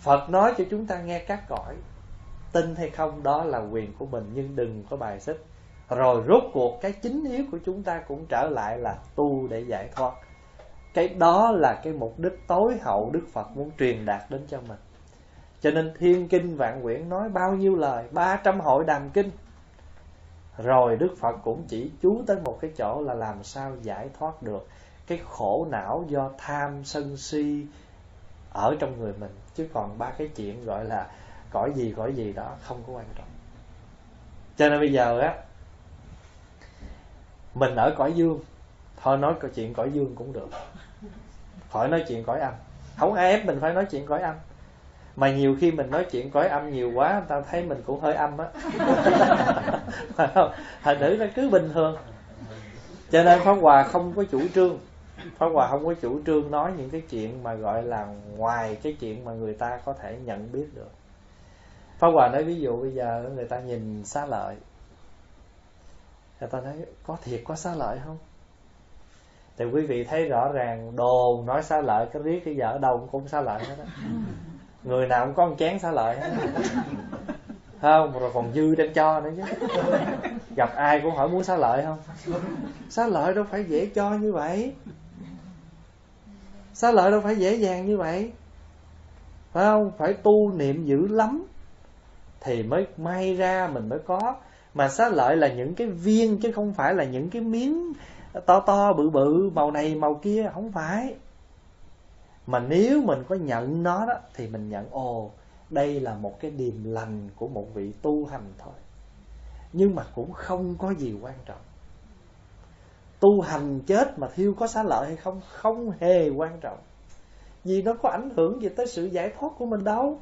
phật nói cho chúng ta nghe các cõi, tin hay không đó là quyền của mình, nhưng đừng có bài xích. Rồi rốt cuộc cái chính yếu của chúng ta cũng trở lại là tu để giải thoát. Cái đó là cái mục đích tối hậu đức phật muốn truyền đạt đến cho mình. Cho nên thiên kinh vạn quyển nói bao nhiêu lời? 300 hội đàm kinh rồi đức phật cũng chỉ chú tới một cái chỗ là làm sao giải thoát được cái khổ não do tham sân si ở trong người mình. Chứ còn ba cái chuyện gọi là cõi gì cõi gì đó không có quan trọng. Cho nên bây giờ á, mình ở cõi dương, thôi nói chuyện cõi dương cũng được. Khỏi nói chuyện cõi âm. Không ai ép mình phải nói chuyện cõi âm mà nhiều khi mình nói chuyện cõi âm nhiều quá người ta thấy mình cũng hơi âm á. Phải không? Thành nữ nó cứ bình thường. Cho nên pháp hòa không có chủ trương. Pháp hòa không có chủ trương nói những cái chuyện mà gọi là ngoài cái chuyện mà người ta có thể nhận biết được. Pháp hòa nói ví dụ bây giờ người ta nhìn xá lợi. Người ta nói có thiệt có xá lợi không? Thì quý vị thấy rõ ràng đồn nói xá lợi cái riết cái giờ ở đâu cũng xá lợi hết á người nào cũng có một chén xá lợi không rồi còn dư đem cho nữa chứ. Gặp ai cũng hỏi muốn xá lợi không? Xá lợi đâu phải dễ cho như vậy. Xá lợi đâu phải dễ dàng như vậy. Phải không? Phải tu niệm dữ lắm thì mới may ra mình mới có. Mà xá lợi là những cái viên chứ không phải là những cái miếng to to bự bự, màu này màu kia, không phải mà nếu mình có nhận nó đó, thì mình nhận, ồ, đây là một cái điềm lành của một vị tu hành thôi. Nhưng mà cũng không có gì quan trọng. Tu hành chết mà thiêu có xá lợi hay không không hề quan trọng. Vì nó có ảnh hưởng gì tới sự giải thoát của mình đâu.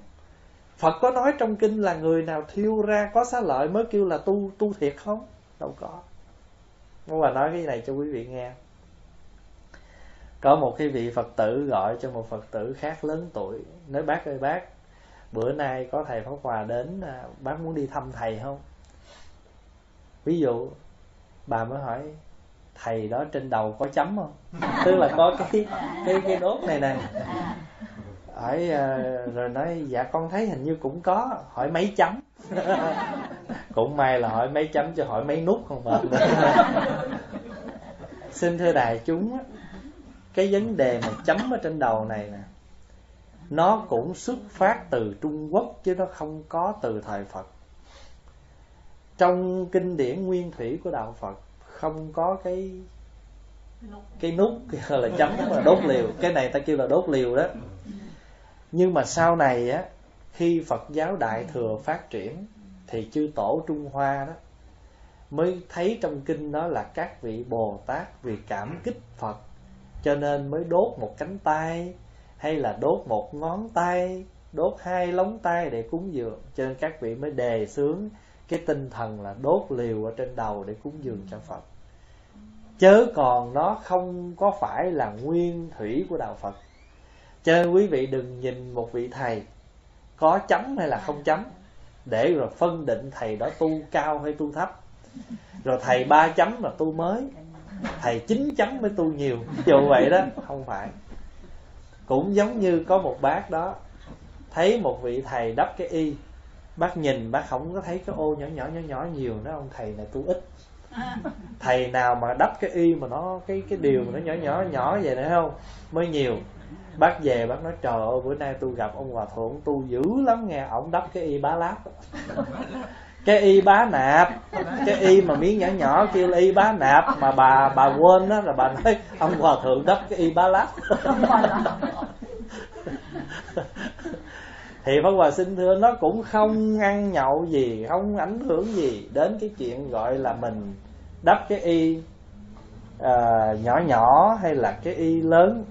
Phật có nói trong kinh là người nào thiêu ra có xá lợi mới kêu là tu tu thiệt không? Đâu có. Nhưng mà nói cái này cho quý vị nghe. Có một cái vị Phật tử gọi cho một Phật tử khác lớn tuổi Nói bác ơi bác Bữa nay có thầy Pháp Hòa đến à, Bác muốn đi thăm thầy không? Ví dụ Bà mới hỏi Thầy đó trên đầu có chấm không? Tức là có cái cái, cái đốt này nè. Hỏi à, rồi nói dạ con thấy hình như cũng có hỏi mấy chấm? Cũng may là hỏi mấy chấm cho hỏi mấy nút không mệt xin thưa đại chúng cái vấn đề mà chấm ở trên đầu này nè, nó cũng xuất phát từ Trung Quốc chứ nó không có từ thời Phật. Trong kinh điển nguyên thủy của đạo Phật không có cái cái nút là chấm là đốt liều. Cái này ta kêu là đốt liều đó. Nhưng mà sau này á, khi Phật giáo Đại thừa phát triển thì chư tổ Trung Hoa đó mới thấy trong kinh đó là các vị Bồ Tát vì cảm kích Phật cho nên mới đốt một cánh tay, hay là đốt một ngón tay, đốt hai lóng tay để cúng dường. Cho nên các vị mới đề xướng cái tinh thần là đốt liều ở trên đầu để cúng dường cho Phật. Chớ còn nó không có phải là nguyên thủy của đạo Phật. Cho nên quý vị đừng nhìn một vị thầy có chấm hay là không chấm, để rồi phân định thầy đó tu cao hay tu thấp. Rồi thầy ba chấm là tu mới thầy chín chấm mới tu nhiều. Dù vậy đó, không phải. Cũng giống như có một bác đó, thấy một vị thầy đắp cái y. Bác nhìn, bác không có thấy cái ô nhỏ nhỏ nhỏ nhỏ nhiều nó ông thầy này tu ít. Thầy nào mà đắp cái y mà nó, cái cái điều mà nó nhỏ nhỏ nhỏ vậy nữa không? Mới nhiều. Bác về, bác nói, trời ơi, bữa nay tôi gặp ông hòa thượng, tu dữ lắm nghe, ổng đắp cái y bá láp cái y bá nạp cái y mà miếng nhỏ nhỏ kêu là y bá nạp mà bà bà quên đó là bà nói ông hòa thượng đắp cái y bá lát thì Pháp Hòa xin thưa nó cũng không ăn nhậu gì không ảnh hưởng gì đến cái chuyện gọi là mình đắp cái y uh, nhỏ nhỏ hay là cái y lớn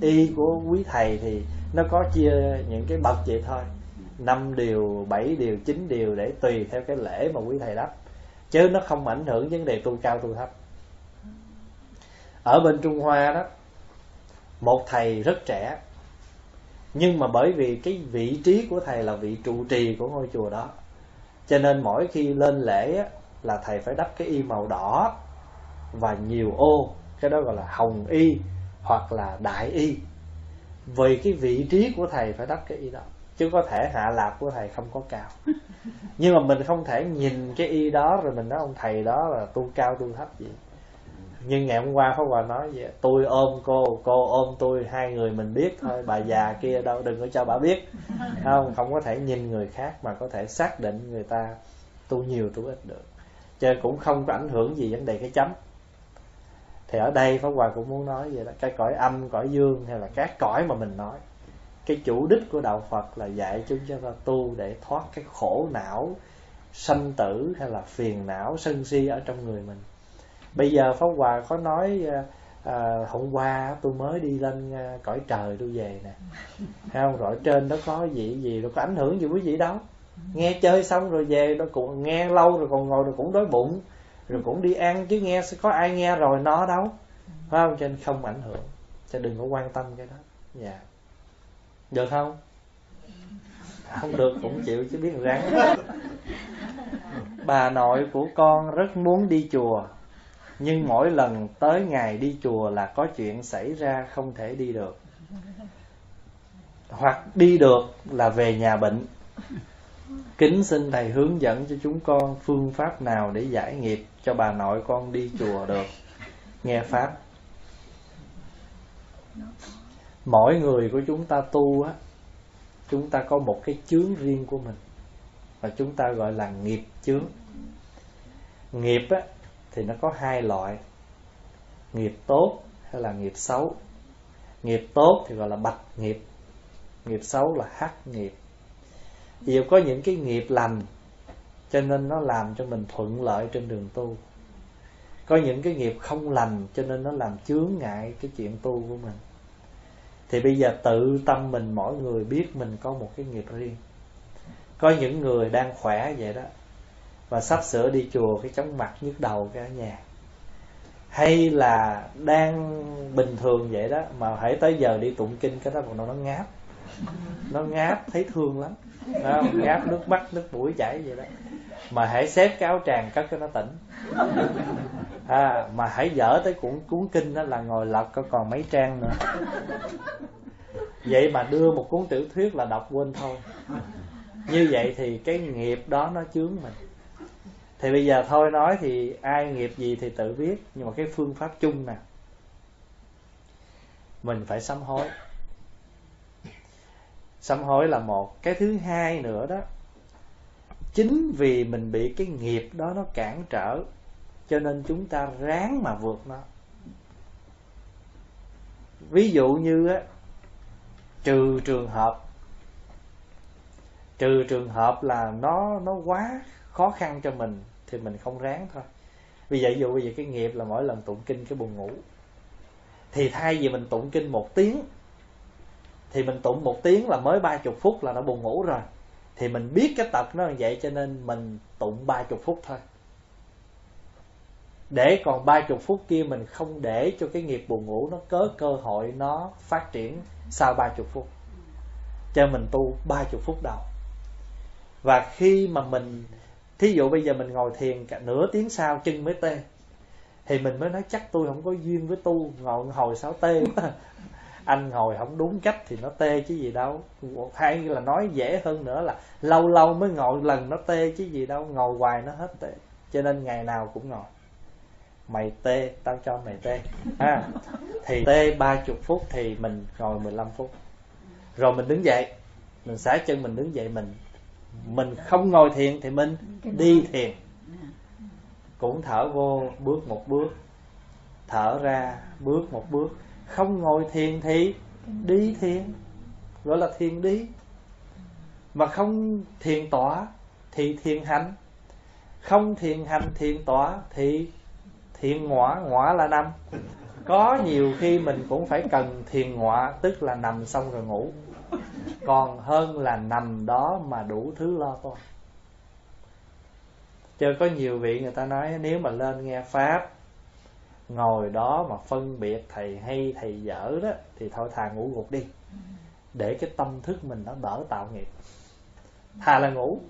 y của quý thầy thì nó có chia những cái bậc vậy thôi năm điều bảy điều chín điều để tùy theo cái lễ mà quý thầy đắp chứ nó không ảnh hưởng vấn đề tu cao tu thấp. Ở bên trung hoa đó một thầy rất trẻ. Nhưng mà bởi vì cái vị trí của thầy là vị trụ trì của ngôi chùa đó cho nên mỗi khi lên lễ á, là thầy phải đắp cái y màu đỏ và nhiều ô cái đó gọi là hồng y hoặc là đại y. Vì cái vị trí của thầy phải đắp cái y đó chứ có thể hạ lạc của thầy không có cao. Nhưng mà mình không thể nhìn cái y đó rồi mình nói, ông thầy đó là tu cao tu thấp gì nhưng ngày hôm qua Pháp Hòa nói vậy, tôi ôm cô cô ôm tôi, hai người mình biết thôi, bà già kia đâu, đừng có cho bà biết. Không? Không có thể nhìn người khác mà có thể xác định người ta tu nhiều tu ít được. Cho cũng không có ảnh hưởng gì vấn đề cái chấm. Thì ở đây pháp hòa cũng muốn nói vậy đó, cái cõi âm, cõi dương hay là các cõi mà mình nói cái chủ đích của đạo phật là dạy chúng cho ta tu để thoát cái khổ não sanh tử hay là phiền não sân si ở trong người mình. Bây giờ pháp hòa có nói à, à hôm qua tôi mới đi lên à, cõi trời tôi về nè. Thấy không? Rồi trên đó có gì gì nó có ảnh hưởng gì quý vị đâu. Nghe chơi xong rồi về nó cũng nghe lâu rồi còn ngồi rồi cũng đói bụng rồi cũng đi ăn chứ nghe có ai nghe rồi nó đâu. Phải không? Cho nên không ảnh hưởng. Cho đừng có quan tâm cái đó. Dạ. yeah được không? Không được, cũng chịu, chứ biết ráng bà nội của con rất muốn đi chùa, nhưng mỗi lần tới ngày đi chùa là có chuyện xảy ra không thể đi được. Hoặc đi được là về nhà bệnh. Kính xin thầy hướng dẫn cho chúng con phương pháp nào để giải nghiệp cho bà nội con đi chùa được. Nghe pháp mỗi người của chúng ta tu á, chúng ta có một cái chướng riêng của mình và chúng ta gọi là nghiệp chướng. Nghiệp á, thì nó có hai loại, nghiệp tốt hay là nghiệp xấu. Nghiệp tốt thì gọi là bạch nghiệp nghiệp xấu là hắc nghiệp. Điều có những cái nghiệp lành, cho nên nó làm cho mình thuận lợi trên đường tu. Có những cái nghiệp không lành, cho nên nó làm chướng ngại cái chuyện tu của mình thì bây giờ tự tâm mình mỗi người biết mình có một cái nghiệp riêng. Có những người đang khỏe vậy đó, và sắp sửa đi chùa cái chóng mặt nhức đầu cái ở nhà. Hay là đang bình thường vậy đó, mà hãy tới giờ đi tụng kinh cái đó còn nó ngáp. Nó ngáp, thấy thương lắm. Nó ngáp nước mắt, nước mũi chảy vậy đó. Mà hãy xếp cái áo tràng cất cho nó tỉnh à, mà hãy dở tới cuốn cuốn kinh đó là ngồi lật có còn mấy trang nữa. Vậy mà đưa một cuốn tiểu thuyết là đọc quên thôi. Như vậy thì cái nghiệp đó nó chướng mình. Thì bây giờ thôi nói thì ai nghiệp gì thì tự biết nhưng mà cái phương pháp chung nè. Mình phải sám hối. Sám hối là một. Cái thứ hai nữa đó chính vì mình bị cái nghiệp đó nó cản trở cho nên chúng ta ráng mà vượt nó. Ví dụ như á, trừ trường hợp, trừ trường hợp là nó nó quá khó khăn cho mình thì mình không ráng thôi. Vì vậy dụ bây giờ cái nghiệp là mỗi lần tụng kinh cái buồn ngủ, thì thay vì mình tụng kinh một tiếng, thì mình tụng một tiếng là mới ba chục phút là nó buồn ngủ rồi. Thì mình biết cái tật nó như vậy cho nên mình tụng ba chục phút thôi để còn ba chục phút kia mình không để cho cái nghiệp buồn ngủ nó có cơ hội nó phát triển sau ba chục phút. Cho mình tu ba chục phút đầu. Và khi mà mình, thí dụ bây giờ mình ngồi thiền cả nửa tiếng sau chân mới tê, thì mình mới nói chắc tôi không có duyên với tu, ngồi hồi sáu tê quá. Anh ngồi không đúng cách thì nó tê chứ gì đâu. Hay là nói dễ hơn nữa là lâu lâu mới ngồi lần nó tê chứ gì đâu, ngồi hoài nó hết tê. Cho nên ngày nào cũng ngồi mày tê tao cho mày tê à, thì tê ba chục phút thì mình ngồi 15 phút. Rồi mình đứng dậy mình xả chân mình đứng dậy mình. Mình không ngồi thiền thì mình đi thiền. Cũng thở vô bước một bước. Thở ra bước một bước. Không ngồi thiền thì đi thiền. Gọi là thiền đi. Mà không thiền tọa thì thiền hành. Không thiền hành thiền tọa thì thiền ngọa ngọa là nằm. Có nhiều khi mình cũng phải cần thiền ngọa, tức là nằm xong rồi ngủ. Còn hơn là nằm đó mà đủ thứ lo toan chứ có nhiều vị người ta nói, nếu mà lên nghe pháp, ngồi đó mà phân biệt thầy hay thầy dở đó, thì thôi thà ngủ gục đi. Để cái tâm thức mình nó đỡ tạo nghiệp. Thà là ngủ.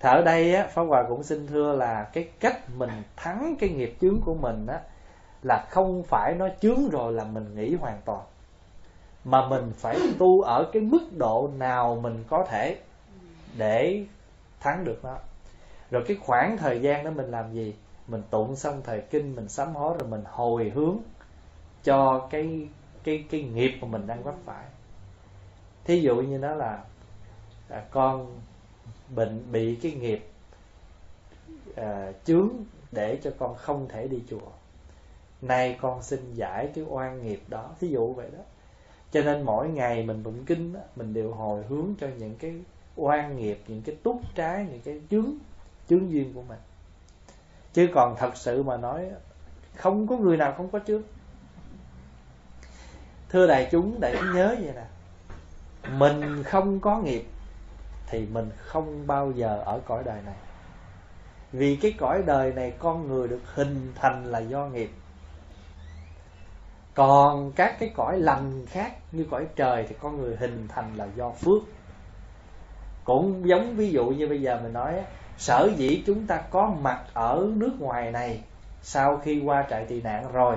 Thở ở đây á pháp hòa cũng xin thưa là cái cách mình thắng cái nghiệp chướng của mình á là không phải nó chướng rồi là mình nghỉ hoàn toàn. Mà mình phải tu ở cái mức độ nào mình có thể để thắng được nó. Rồi cái khoảng thời gian đó mình làm gì? Mình tụng xong thời kinh mình sám hối rồi mình hồi hướng cho cái cái cái nghiệp mà mình đang vấp phải. Thí dụ như nó là à, con bệnh bị cái nghiệp à, chướng để cho con không thể đi chùa. Nay con xin giải cái oan nghiệp đó thí dụ vậy đó. Cho nên mỗi ngày mình tụng kinh đó, mình đều hồi hướng cho những cái oan nghiệp những cái túc trái những cái chướng chướng duyên của mình. Chứ còn thật sự mà nói không có người nào không có chướng. Thưa đại chúng đại chúng nhớ vậy nè. Mình không có nghiệp thì mình không bao giờ ở cõi đời này. Vì cái cõi đời này con người được hình thành là do nghiệp. Còn các cái cõi lành khác như cõi trời thì con người hình thành là do phước. Cũng giống ví dụ như bây giờ mình nói sở dĩ chúng ta có mặt ở nước ngoài này sau khi qua trại tị nạn rồi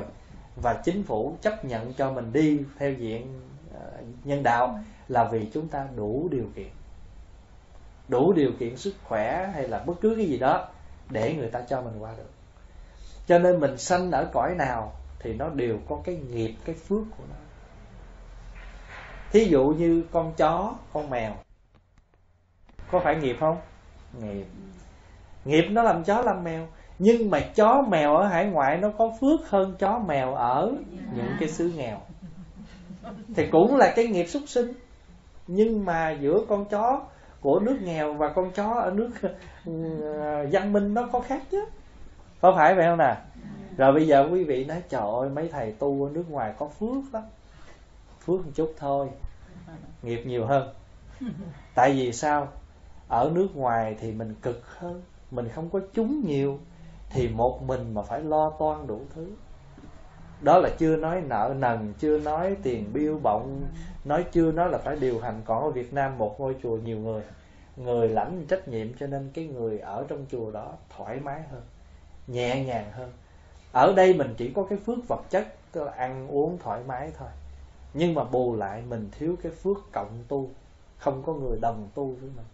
và chính phủ chấp nhận cho mình đi theo diện ờ, nhân đạo là vì chúng ta đủ điều kiện đủ điều kiện sức khỏe hay là bất cứ cái gì đó để người ta cho mình qua được. Cho nên mình sanh ở cõi nào thì nó đều có cái nghiệp, cái phước của nó. Thí dụ như con chó, con mèo, có phải nghiệp không? Nghiệp. Nghiệp nó làm chó làm mèo, nhưng mà chó mèo ở hải ngoại nó có phước hơn chó mèo ở những cái xứ nghèo. Thì cũng là cái nghiệp xuất sinh, nhưng mà giữa con chó của nước nghèo và con chó ở nước ừ, văn minh nó có khác chứ. Có phải vậy không nè? Rồi bây giờ quý vị nói, trời ơi, mấy thầy tu ở nước ngoài có phước lắm. Phước một chút thôi, nghiệp nhiều hơn. Tại vì sao? Ở nước ngoài thì mình cực hơn, mình không có chúng nhiều, thì một mình mà phải lo toan đủ thứ. Đó là chưa nói nợ nần, chưa nói tiền biêu bọng nói chưa nói là phải điều hành còn ở Việt Nam một ngôi chùa nhiều người. Người lãnh trách nhiệm cho nên cái người ở trong chùa đó thoải mái hơn, nhẹ nhàng hơn. Ở đây mình chỉ có cái phước vật chất tức là ăn uống thoải mái thôi. Nhưng mà bù lại mình thiếu cái phước cộng tu. Không có người đồng tu với mình.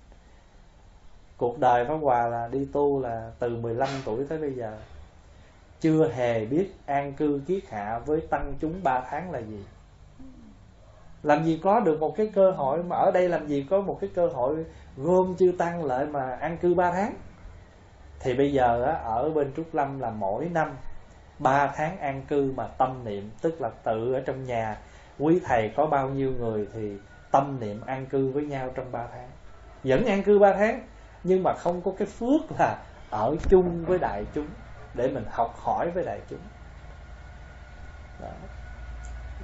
Cuộc đời Pháp Hòa là đi tu là từ 15 tuổi tới bây giờ. Chưa hề biết an cư kiết hạ với tăng chúng 3 tháng là gì làm gì có được một cái cơ hội mà ở đây làm gì có một cái cơ hội gom chư tăng lại mà an cư 3 tháng? Thì bây giờ ở bên Trúc Lâm là mỗi năm 3 tháng an cư mà tâm niệm, tức là tự ở trong nhà, quý thầy có bao nhiêu người thì tâm niệm an cư với nhau trong 3 tháng. Vẫn an cư 3 tháng, nhưng mà không có cái phước là ở chung với đại chúng để mình học hỏi với đại chúng. Đó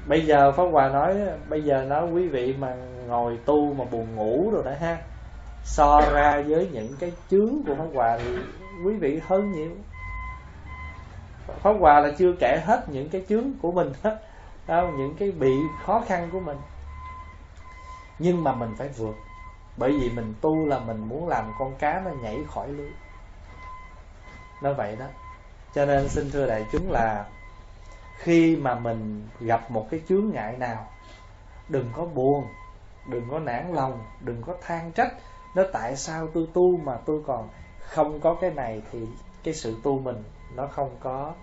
bây giờ pháp hòa nói, bây giờ nói quý vị mà ngồi tu mà buồn ngủ rồi đã ha. So ra với những cái chướng của pháp hòa thì quý vị hơn nhiều. Pháp hòa là chưa kể hết những cái chướng của mình hết đâu những cái bị khó khăn của mình. Nhưng mà mình phải vượt, bởi vì mình tu là mình muốn làm con cá nó nhảy khỏi lưới. Nó vậy đó. Cho nên xin thưa đại chúng là khi mà mình gặp một cái chướng ngại nào, đừng có buồn, đừng có nản lòng, đừng có than trách. Nó tại sao tôi tu mà tôi còn không có cái này thì cái sự tu mình nó không có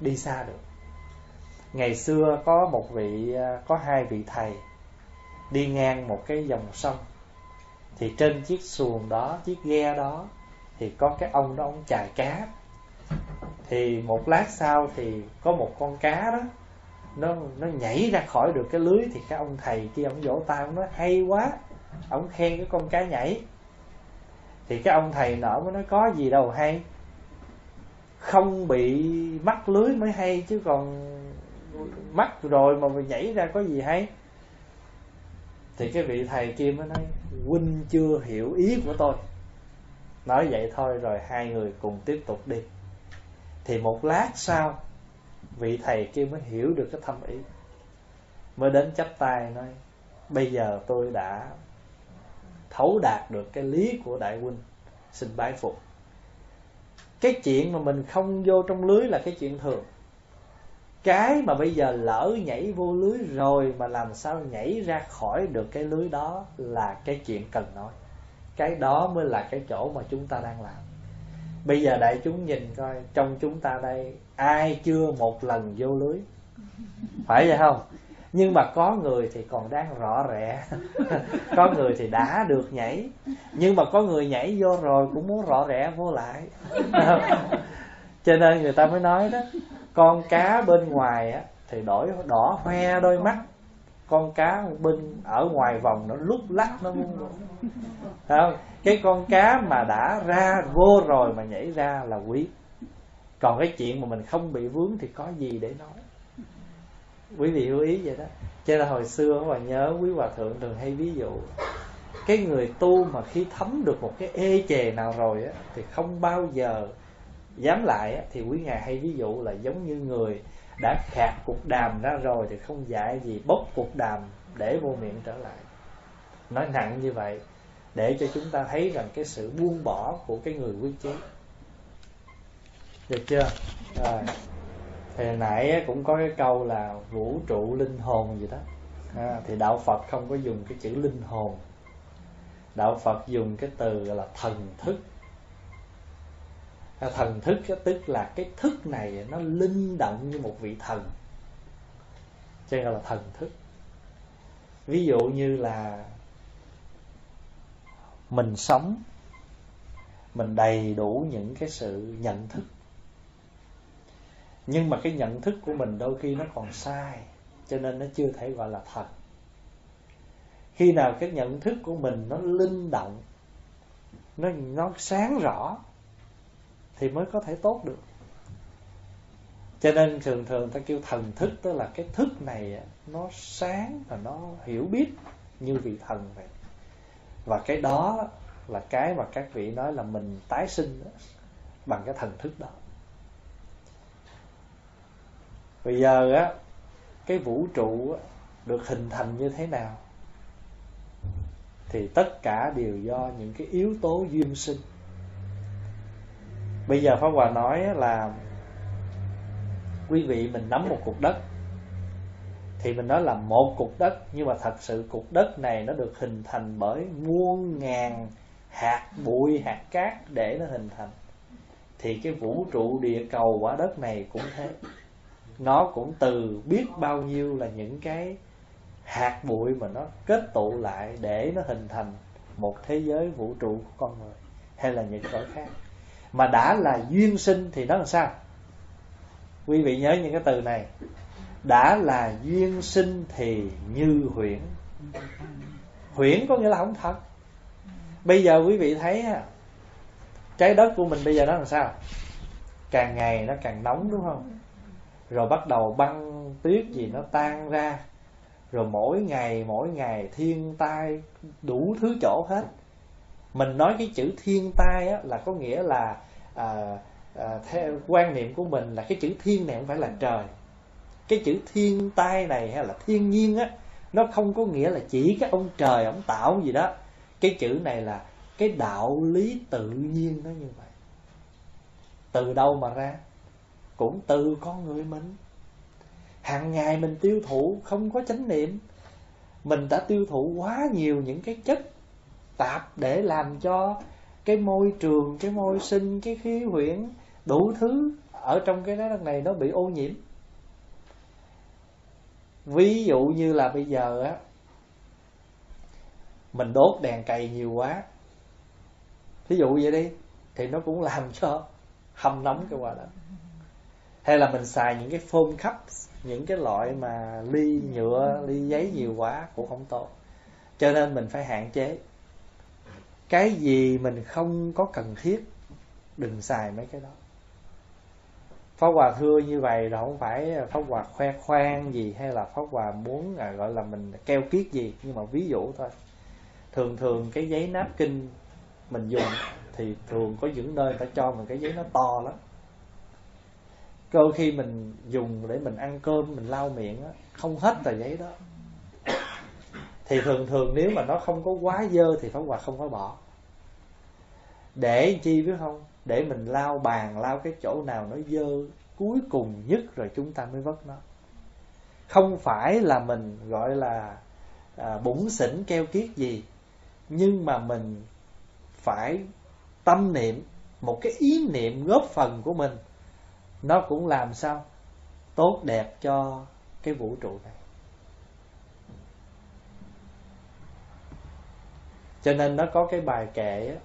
đi xa được. Ngày xưa có một vị à, có hai vị thầy đi ngang một cái dòng sông. Thì trên chiếc xuồng đó, chiếc ghe đó thì có cái ông đó, ông chài cá thì một lát sau thì có một con cá đó, nó nó nhảy ra khỏi được cái lưới thì cái ông thầy kia, ông vỗ tay, ông nói, hay quá, ông khen cái con cá nhảy. Thì cái ông thầy nọ mới nói, có gì đâu hay, không bị mắc lưới mới hay chứ còn mắc rồi mà mình nhảy ra có gì hay. Thì cái vị thầy kia mới nói, huynh chưa hiểu ý của tôi. Nói vậy thôi rồi hai người cùng tiếp tục đi thì một lát sau, vị thầy kia mới hiểu được cái thâm ý, mới đến chắp tay nói, bây giờ tôi đã thấu đạt được cái lý của đại huynh, xin bái phục. Cái chuyện mà mình không vô trong lưới là cái chuyện thường. Cái mà bây giờ lỡ nhảy vô lưới rồi mà làm sao nhảy ra khỏi được cái lưới đó là cái chuyện cần nói. Cái đó mới là cái chỗ mà chúng ta đang làm bây giờ đại chúng nhìn coi, trong chúng ta đây ai chưa một lần vô lưới? Phải vậy không? Nhưng mà có người thì còn đang rõ rẻ. Có người thì đã được nhảy. Nhưng mà có người nhảy vô rồi cũng muốn rõ rẻ vô lại. Cho nên người ta mới nói đó, con cá bên ngoài á, thì đổi, đỏ hoe đôi mắt. Con cá bên, ở ngoài vòng nó lúc lắc nó muốn không? Cái con cá mà đã ra vô rồi mà nhảy ra là quý. Còn cái chuyện mà mình không bị vướng thì có gì để nói? Quý vị lưu ý vậy đó. Cho nên hồi xưa mà nhớ quý hòa thượng thường hay ví dụ cái người tu mà khi thấm được một cái ê chề nào rồi á thì không bao giờ dám lại á, thì quý ngài hay ví dụ là giống như người đã khạc cục đàm ra rồi thì không dạy gì bốc cục đàm để vô miệng trở lại. Nói nặng như vậy để cho chúng ta thấy rằng cái sự buông bỏ của cái người quyết chí. Được chưa? Rồi thì nãy cũng có cái câu là vũ trụ linh hồn gì đó. À, thì đạo phật không có dùng cái chữ linh hồn. Đạo phật dùng cái từ là thần thức. À, thần thức tức là cái thức này nó linh động như một vị thần. Cho nên là thần thức. Ví dụ như là mình sống. Mình đầy đủ những cái sự nhận thức. Nhưng mà cái nhận thức của mình đôi khi nó còn sai, cho nên nó chưa thể gọi là thật. Khi nào cái nhận thức của mình nó linh động, nó nó sáng rõ, thì mới có thể tốt được. Cho nên thường thường ta kêu thần thức, tức là cái thức này nó sáng và nó hiểu biết như vị thần vậy và cái đó là cái mà các vị nói là mình tái sinh bằng cái thần thức đó. Bây giờ á, cái vũ trụ được hình thành như thế nào? Thì tất cả đều do những cái yếu tố duyên sinh. Bây giờ pháp hòa nói là quý vị mình nắm một cục đất thì mình nói là một cục đất, nhưng mà thật sự cục đất này nó được hình thành bởi muôn ngàn hạt bụi, hạt cát để nó hình thành. Thì cái vũ trụ địa cầu quả đất này cũng thế. Nó cũng từ biết bao nhiêu là những cái hạt bụi mà nó kết tụ lại để nó hình thành một thế giới vũ trụ của con người, hay là những cõi khác. Mà đã là duyên sinh thì nó làm sao? Quý vị nhớ những cái từ này đã là duyên sinh thì như huyễn. Huyễn có nghĩa là không thật. Bây giờ quý vị thấy trái đất của mình bây giờ nó làm sao? Càng ngày nó càng nóng đúng không? Rồi bắt đầu băng tuyết gì nó tan ra. Rồi mỗi ngày mỗi ngày thiên tai đủ thứ chỗ hết. Mình nói cái chữ thiên tai á, là có nghĩa là à, à, theo quan niệm của mình là cái chữ thiên này không phải là trời cái chữ thiên tai này hay là thiên nhiên á, nó không có nghĩa là chỉ cái ông trời, ông tạo gì đó. Cái chữ này là cái đạo lý tự nhiên nó như vậy. Từ đâu mà ra? Cũng từ con người mình. Hàng ngày mình tiêu thụ không có chánh niệm. Mình đã tiêu thụ quá nhiều những cái chất tạp để làm cho cái môi trường, cái môi sinh, cái khí huyễn đủ thứ ở trong cái đất này nó bị ô nhiễm ví dụ như là bây giờ á, mình đốt đèn cày nhiều quá. Ví dụ vậy đi, thì nó cũng làm cho hâm nóng cái quả đó. Hay là mình xài những cái phôm khắp những cái loại mà ly nhựa, ly giấy nhiều quá cũng không tốt. Cho nên mình phải hạn chế. Cái gì mình không có cần thiết, đừng xài mấy cái đó. Pháp Hòa thưa như vậy là không phải Pháp Hòa khoe khoang gì hay là Pháp Hòa muốn à, gọi là mình keo kiết gì nhưng mà ví dụ thôi. Thường thường cái giấy nắp kinh mình dùng thì thường có những nơi ta cho mình cái giấy nó to lắm. Cơ khi mình dùng để mình ăn cơm mình lau miệng đó, không hết tờ giấy đó. Thì thường thường nếu mà nó không có quá dơ thì pháp hòa không có bỏ để chi biết không? Để mình lao bàn lao cái chỗ nào nó dơ cuối cùng nhất rồi chúng ta mới vất nó. Không phải là mình gọi là à, bủng xỉn keo kiết gì nhưng mà mình phải tâm niệm một cái ý niệm góp phần của mình. Nó cũng làm sao? Tốt đẹp cho cái vũ trụ này. Cho nên nó có cái bài kệ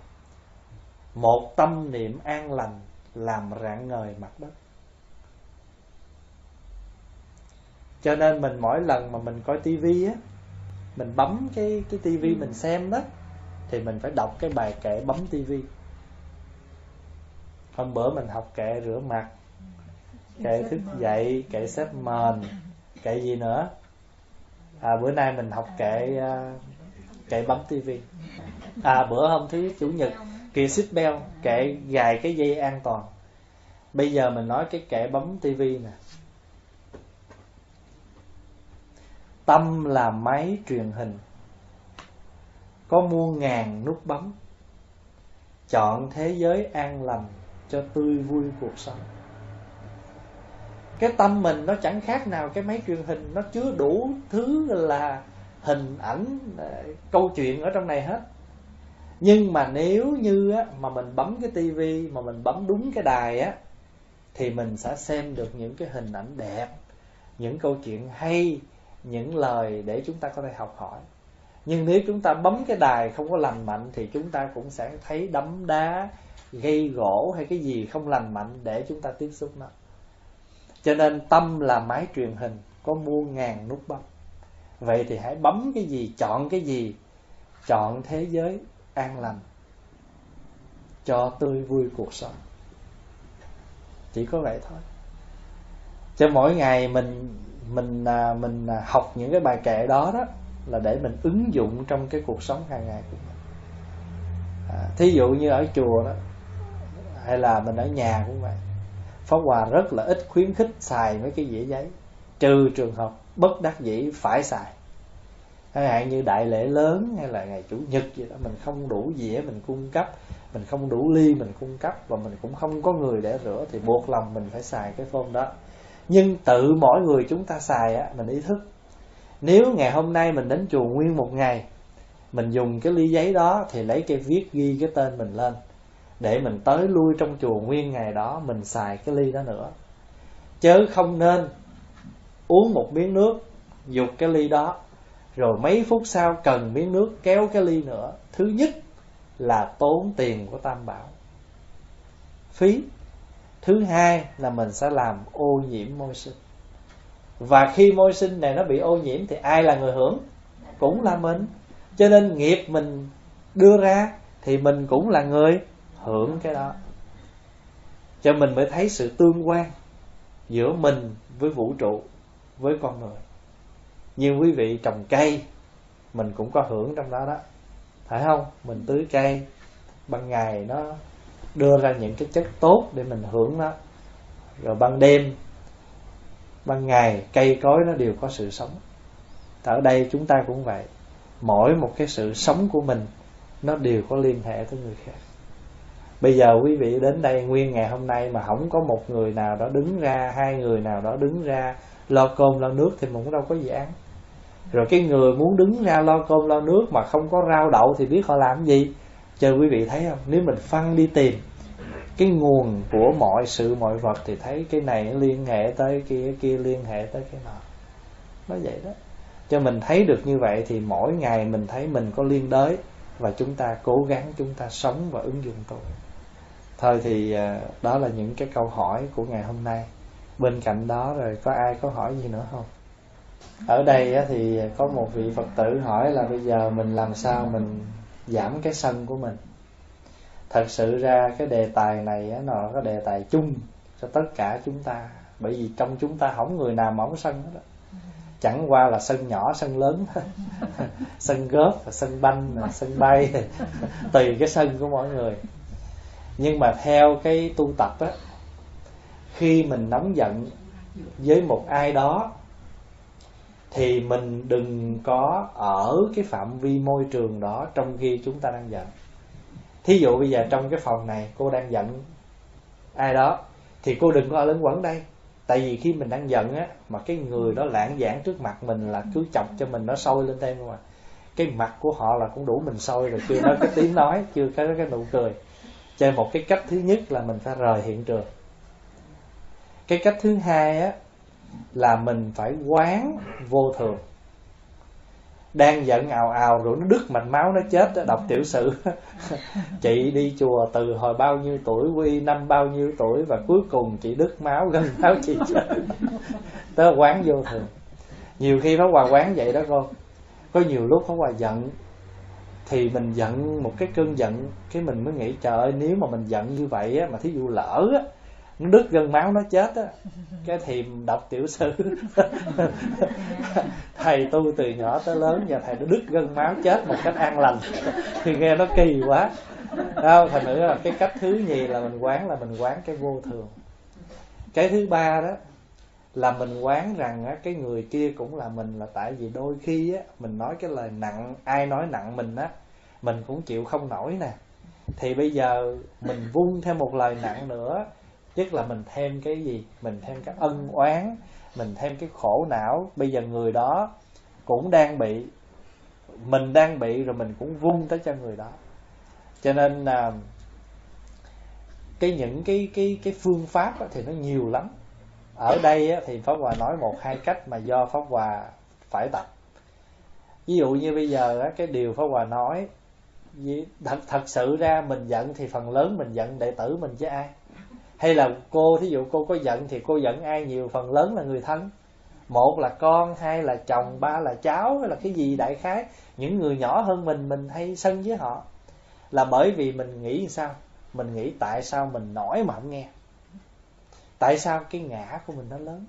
một tâm niệm an lành làm rạng ngời mặt đất. Cho nên mình mỗi lần mà mình coi tivi á mình bấm cái cái tivi mình xem đó thì mình phải đọc cái bài kệ bấm tivi hôm bữa mình học kệ rửa mặt kệ thức dậy kệ xếp mền kệ gì nữa. À, bữa nay mình học kệ uh, kệ bấm tivi à bữa hôm thứ chủ nhật kệ xích beo kệ gài cái dây an toàn. Bây giờ mình nói cái kệ bấm tivi nè. Tâm là máy truyền hình. Có muôn ngàn nút bấm. Chọn thế giới an lành cho tươi vui cuộc sống. Cái tâm mình nó chẳng khác nào cái máy truyền hình. Nó chứa đủ thứ là hình ảnh ờ, câu chuyện ở trong này hết nhưng mà nếu như á, mà mình bấm cái tivi mà mình bấm đúng cái đài á thì mình sẽ xem được những cái hình ảnh đẹp những câu chuyện hay những lời để chúng ta có thể học hỏi. Nhưng nếu chúng ta bấm cái đài không có lành mạnh thì chúng ta cũng sẽ thấy đấm đá gây gỗ hay cái gì không lành mạnh để chúng ta tiếp xúc nó. Cho nên tâm là máy truyền hình có muôn ngàn nút bấm. Vậy thì hãy bấm cái gì chọn cái gì chọn thế giới an lành cho tươi vui cuộc sống. Chỉ có vậy thôi. Cho mỗi ngày mình mình à, mình à, học những cái bài kệ đó đó là để mình ứng dụng trong cái cuộc sống hàng ngày của mình. À, thí dụ như ở chùa đó hay là mình ở nhà cũng vậy. Pháp Hòa rất là ít khuyến khích xài mấy cái dĩa giấy trừ trường hợp bất đắc dĩ phải xài hay hạn như đại lễ lớn hay là ngày chủ nhật gì đó, mình không đủ dĩa, mình cung cấp, mình không đủ ly, mình cung cấp và mình cũng không có người để rửa thì buộc lòng mình phải xài cái phone đó. Nhưng tự mỗi người chúng ta xài á, mình ý thức. Nếu ngày hôm nay mình đến chùa nguyên một ngày, mình dùng cái ly giấy đó thì lấy cái viết ghi cái tên mình lên. Để mình tới lui trong chùa nguyên ngày đó, mình xài cái ly đó nữa. Chớ không nên uống một miếng nước dục cái ly đó rồi mấy phút sau cần miếng nước kéo cái ly nữa. Thứ nhất là tốn tiền của tam bảo. Phí. Thứ hai là mình sẽ làm ô nhiễm môi sinh. Và khi môi sinh này nó bị ô nhiễm thì ai là người hưởng? Cũng là mình. Cho nên nghiệp mình đưa ra thì mình cũng là người hưởng cái đó. Cho mình mới thấy sự tương quan giữa mình với vũ trụ, với con người như quý vị trồng cây, mình cũng có hưởng trong đó đó. Phải không? Mình tưới cây, ban ngày nó đưa ra những cái chất tốt để mình hưởng nó. Rồi ban đêm, ban ngày cây cối nó đều có sự sống. Ở đây chúng ta cũng vậy. Mỗi một cái sự sống của mình, nó đều có liên hệ tới người khác. Bây giờ quý vị đến đây nguyên ngày hôm nay mà không có một người nào đó đứng ra, hai người nào đó đứng ra, lo cơm, lo nước thì mình cũng đâu có gì ăn rồi cái người muốn đứng ra lo cơm, lo nước mà không có rau đậu thì biết họ làm gì? Chờ quý vị thấy không? Nếu mình phân đi tìm cái nguồn của mọi sự, mọi vật thì thấy cái này liên hệ tới kia kia liên hệ tới cái nọ. Nó vậy đó. Cho mình thấy được như vậy thì mỗi ngày mình thấy mình có liên đới và chúng ta cố gắng chúng ta sống và ứng dụng tôi thôi thì à, đó là những cái câu hỏi của ngày hôm nay. Bên cạnh đó rồi có ai có hỏi gì nữa không? Ở đây thì có một vị phật tử hỏi là bây giờ mình làm sao mình giảm cái sân của mình? Thật sự ra cái đề tài này nó là cái đề tài chung cho tất cả chúng ta. Bởi vì trong chúng ta không người nào mà không sân hết đó. chẳng qua là sân nhỏ, sân lớn. Sân góp, sân banh, sân bay. Tùy cái sân của mỗi người. Nhưng mà theo cái tu tập á, khi mình nóng giận với một ai đó thì mình đừng có ở cái phạm vi môi trường đó trong khi chúng ta đang giận. Thí dụ bây giờ trong cái phòng này cô đang giận ai đó thì cô đừng có ở lớn quẩn đây. Tại vì khi mình đang giận á mà cái người đó lãng giảng trước mặt mình là cứ chọc cho mình nó sôi lên thêm mà. Cái mặt của họ là cũng đủ mình sôi rồi chưa nói cái tiếng nói chưa có cái nụ cười. Cho một cái cách thứ nhất là mình phải rời hiện trường. Cái cách thứ hai á là mình phải quán vô thường. Đang giận ào ào rồi nó đứt mạch máu, nó chết đọc tiểu sử. Chị đi chùa từ hồi bao nhiêu tuổi, quy năm bao nhiêu tuổi, và cuối cùng chị đứt máu, gần máu chị chết. Tớ quán vô thường. Nhiều khi nó hòa quán vậy đó con có nhiều lúc nó hòa giận, thì mình giận một cái cơn giận, cái mình mới nghĩ, trời ơi, nếu mà mình giận như vậy á, mà thí dụ lỡ á đứt gân máu nó chết á. Cái thì đọc tiểu sử. Thầy tu từ nhỏ tới lớn và thầy nó đứt gân máu chết một cách an lành. Thì nghe nó kỳ quá. Đâu thành nữa là cái cách thứ nhì là mình quán là mình quán cái vô thường. Cái thứ ba đó là mình quán rằng á, cái người kia cũng là mình là tại vì đôi khi á, mình nói cái lời nặng ai nói nặng mình á mình cũng chịu không nổi nè. Thì bây giờ mình vung thêm một lời nặng nữa tức là mình thêm cái gì? Mình thêm cái ân oán, mình thêm cái khổ não. Bây giờ người đó cũng đang bị, mình đang bị rồi mình cũng vung tới cho người đó. Cho nên là cái những cái cái cái phương pháp thì nó nhiều lắm. Ở đây thì pháp hòa nói một, hai cách mà do pháp hòa phải tập. Ví dụ như bây giờ cái điều pháp hòa nói thật thật sự ra mình giận thì phần lớn mình giận đệ tử mình chứ ai hay là cô, thí dụ cô có giận thì cô giận ai nhiều, phần lớn là người thân. Một là con, hai là chồng, ba là cháu, hay là cái gì đại khái. Những người nhỏ hơn mình mình hay sân với họ. Là bởi vì mình nghĩ sao? Mình nghĩ tại sao mình nổi mà không nghe? Tại sao cái ngã của mình nó lớn?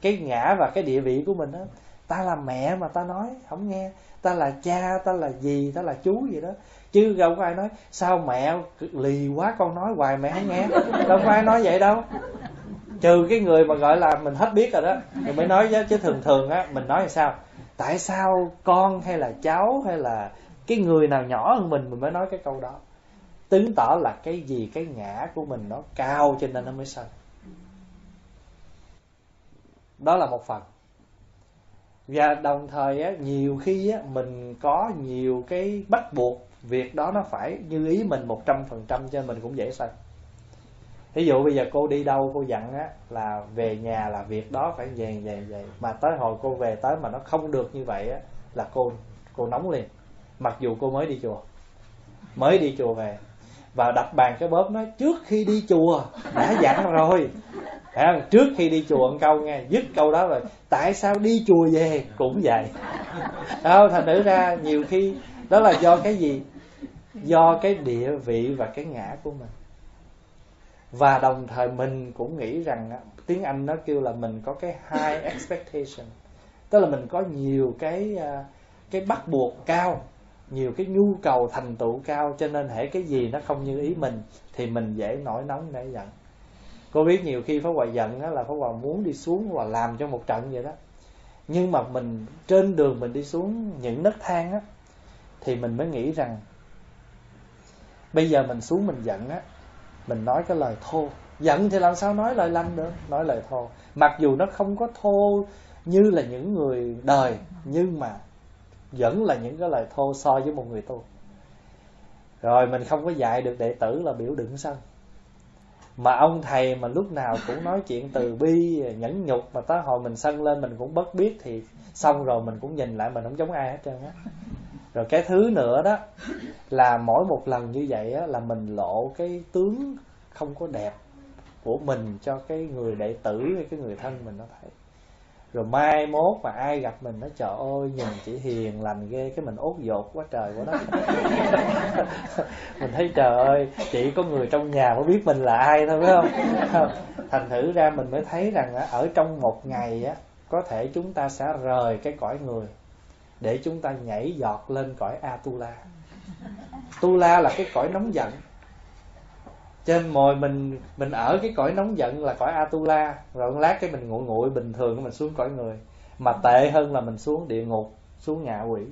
Cái ngã và cái địa vị của mình đó ta là mẹ mà ta nói không nghe. Ta là cha, ta là gì ta là chú gì đó chứ đâu có ai nói sao mẹ lì quá con nói hoài mẹ không nghe? Đâu có ai nói vậy đâu. Trừ cái người mà gọi là mình hết biết rồi đó thì mới nói chứ, chứ thường thường á mình nói là sao? Tại sao con hay là cháu hay là cái người nào nhỏ hơn mình? Mình mới nói cái câu đó. Chứng tỏ là cái gì cái ngã của mình nó cao cho nên nó mới sân đó là một phần. Và đồng thời á, nhiều khi á, mình có nhiều cái bắt buộc việc đó nó phải như ý mình một trăm phần trăm cho mình cũng dễ sai ví dụ bây giờ cô đi đâu cô dặn á là về nhà là việc đó phải về về về. Mà tới hồi cô về tới mà nó không được như vậy á là cô cô nóng liền. Mặc dù cô mới đi chùa mới đi chùa về. Và đập bàn cái bóp nói trước khi đi chùa đã dặn rồi. À, trước khi đi chùa ăn câu nghe dứt câu đó rồi tại sao đi chùa về? Cũng vậy. Đâu thành nữ ra nhiều khi đó là do cái gì? Do cái địa vị và cái ngã của mình. Và đồng thời mình cũng nghĩ rằng tiếng anh nó kêu là mình có cái high expectation. Tức là mình có nhiều cái à, cái bắt buộc cao, nhiều cái nhu cầu thành tựu cao, cho nên hệ cái gì nó không như ý mình thì mình dễ nổi nóng để giận. Cô biết nhiều khi pháp hòa giận đó là pháp hòa muốn đi xuống và làm cho một trận vậy đó. Nhưng mà mình trên đường mình đi xuống những nấc thang á thì mình mới nghĩ rằng, bây giờ mình xuống mình giận á, mình nói cái lời thô. Giận thì làm sao nói lời lanh được? Nói lời thô. Mặc dù nó không có thô như là những người đời, nhưng mà vẫn là những cái lời thô so với một người tu. Rồi mình không có dạy được đệ tử là biểu đựng sân mà ông thầy mà lúc nào cũng nói chuyện từ bi, nhẫn nhục mà tới hồi mình sân lên mình cũng bất biết thì xong rồi mình cũng nhìn lại mình không giống ai hết trơn á rồi cái thứ nữa đó, là mỗi một lần như vậy á, là mình lộ cái tướng không có đẹp của mình cho cái người đệ tử hay cái người thân mình nó thấy. Rồi mai mốt mà ai gặp mình nó, trời ơi, nhìn chị hiền lành ghê, cái mình ốt dột quá trời quá đó mình thấy, trời ơi, chỉ có người trong nhà mới biết mình là ai thôi, phải không? Thành thử ra mình mới thấy rằng ở trong một ngày á, có thể chúng ta sẽ rời cái cõi người để chúng ta nhảy giọt lên cõi Atula. Tula là cái cõi nóng giận. Trên mồi mình mình ở cái cõi nóng giận là cõi Atula. Rồi lát cái mình nguội nguội, bình thường mình xuống cõi người. Mà tệ hơn là mình xuống địa ngục, xuống ngạ quỷ.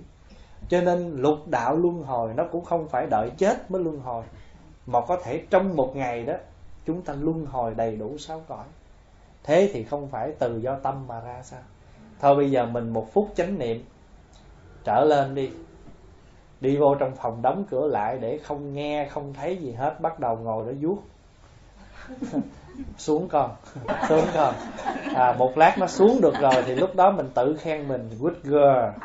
Cho nên lục đạo luân hồi nó cũng không phải đợi chết mới luân hồi, mà có thể trong một ngày đó, chúng ta luân hồi đầy đủ sáu cõi. Thế thì không phải từ do tâm mà ra sao? Thôi bây giờ mình một phút chánh niệm trở lên đi. Đi vô trong phòng đóng cửa lại để không nghe không thấy gì hết bắt đầu ngồi đó vuốt. Xuống con xuống con. À, một lát nó xuống được rồi thì lúc đó mình tự khen mình good girl.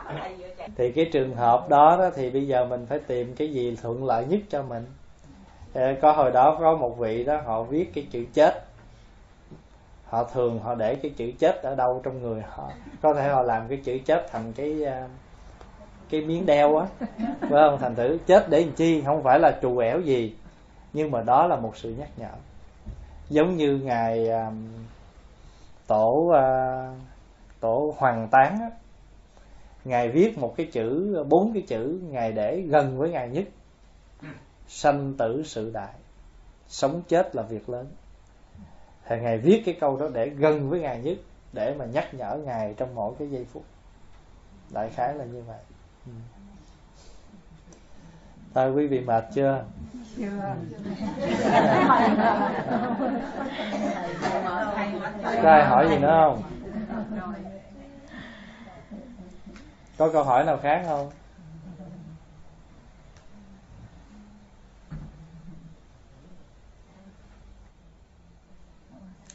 Thì cái trường hợp đó, đó thì bây giờ mình phải tìm cái gì thuận lợi nhất cho mình. Ờ, có hồi đó có một vị đó họ viết cái chữ chết. Họ thường họ để cái chữ chết ở đâu trong người họ. Có thể họ làm cái chữ chết thành cái ờ, cái miếng đeo á. Phải không? Thành thử chết để làm chi? Không phải là trù ẻo gì nhưng mà đó là một sự nhắc nhở. Giống như ngài um, tổ uh, tổ hoàng tán á, ngài viết một cái chữ bốn cái chữ ngài để gần với ngài nhất. Sanh tử sự đại sống chết là việc lớn. Thì ngài viết cái câu đó để gần với ngài nhất để mà nhắc nhở ngài trong mỗi cái giây phút. Đại khái là như vậy. Ừ. thôi, quý vị mệt chưa? Có ai hỏi gì nữa không? Có câu hỏi nào khác không?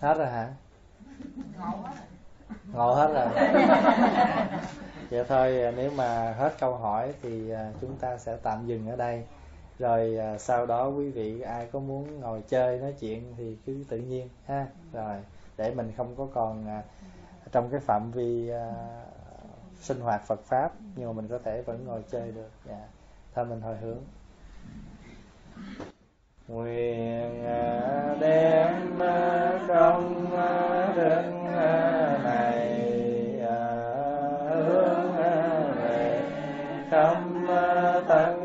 Hết rồi hả? Ngộ hết rồi vậy thôi à, nếu mà hết câu hỏi thì à, chúng ta sẽ tạm dừng ở đây. Rồi à, sau đó quý vị, ai có muốn ngồi chơi nói chuyện thì cứ tự nhiên, ha. Rồi, để mình không có còn trong cái phạm vi sinh hoạt Phật pháp, nhưng mà mình có thể vẫn ngồi chơi được. Dạ. thôi mình hồi hướng. Nguyện đem công đức này. Khắp tất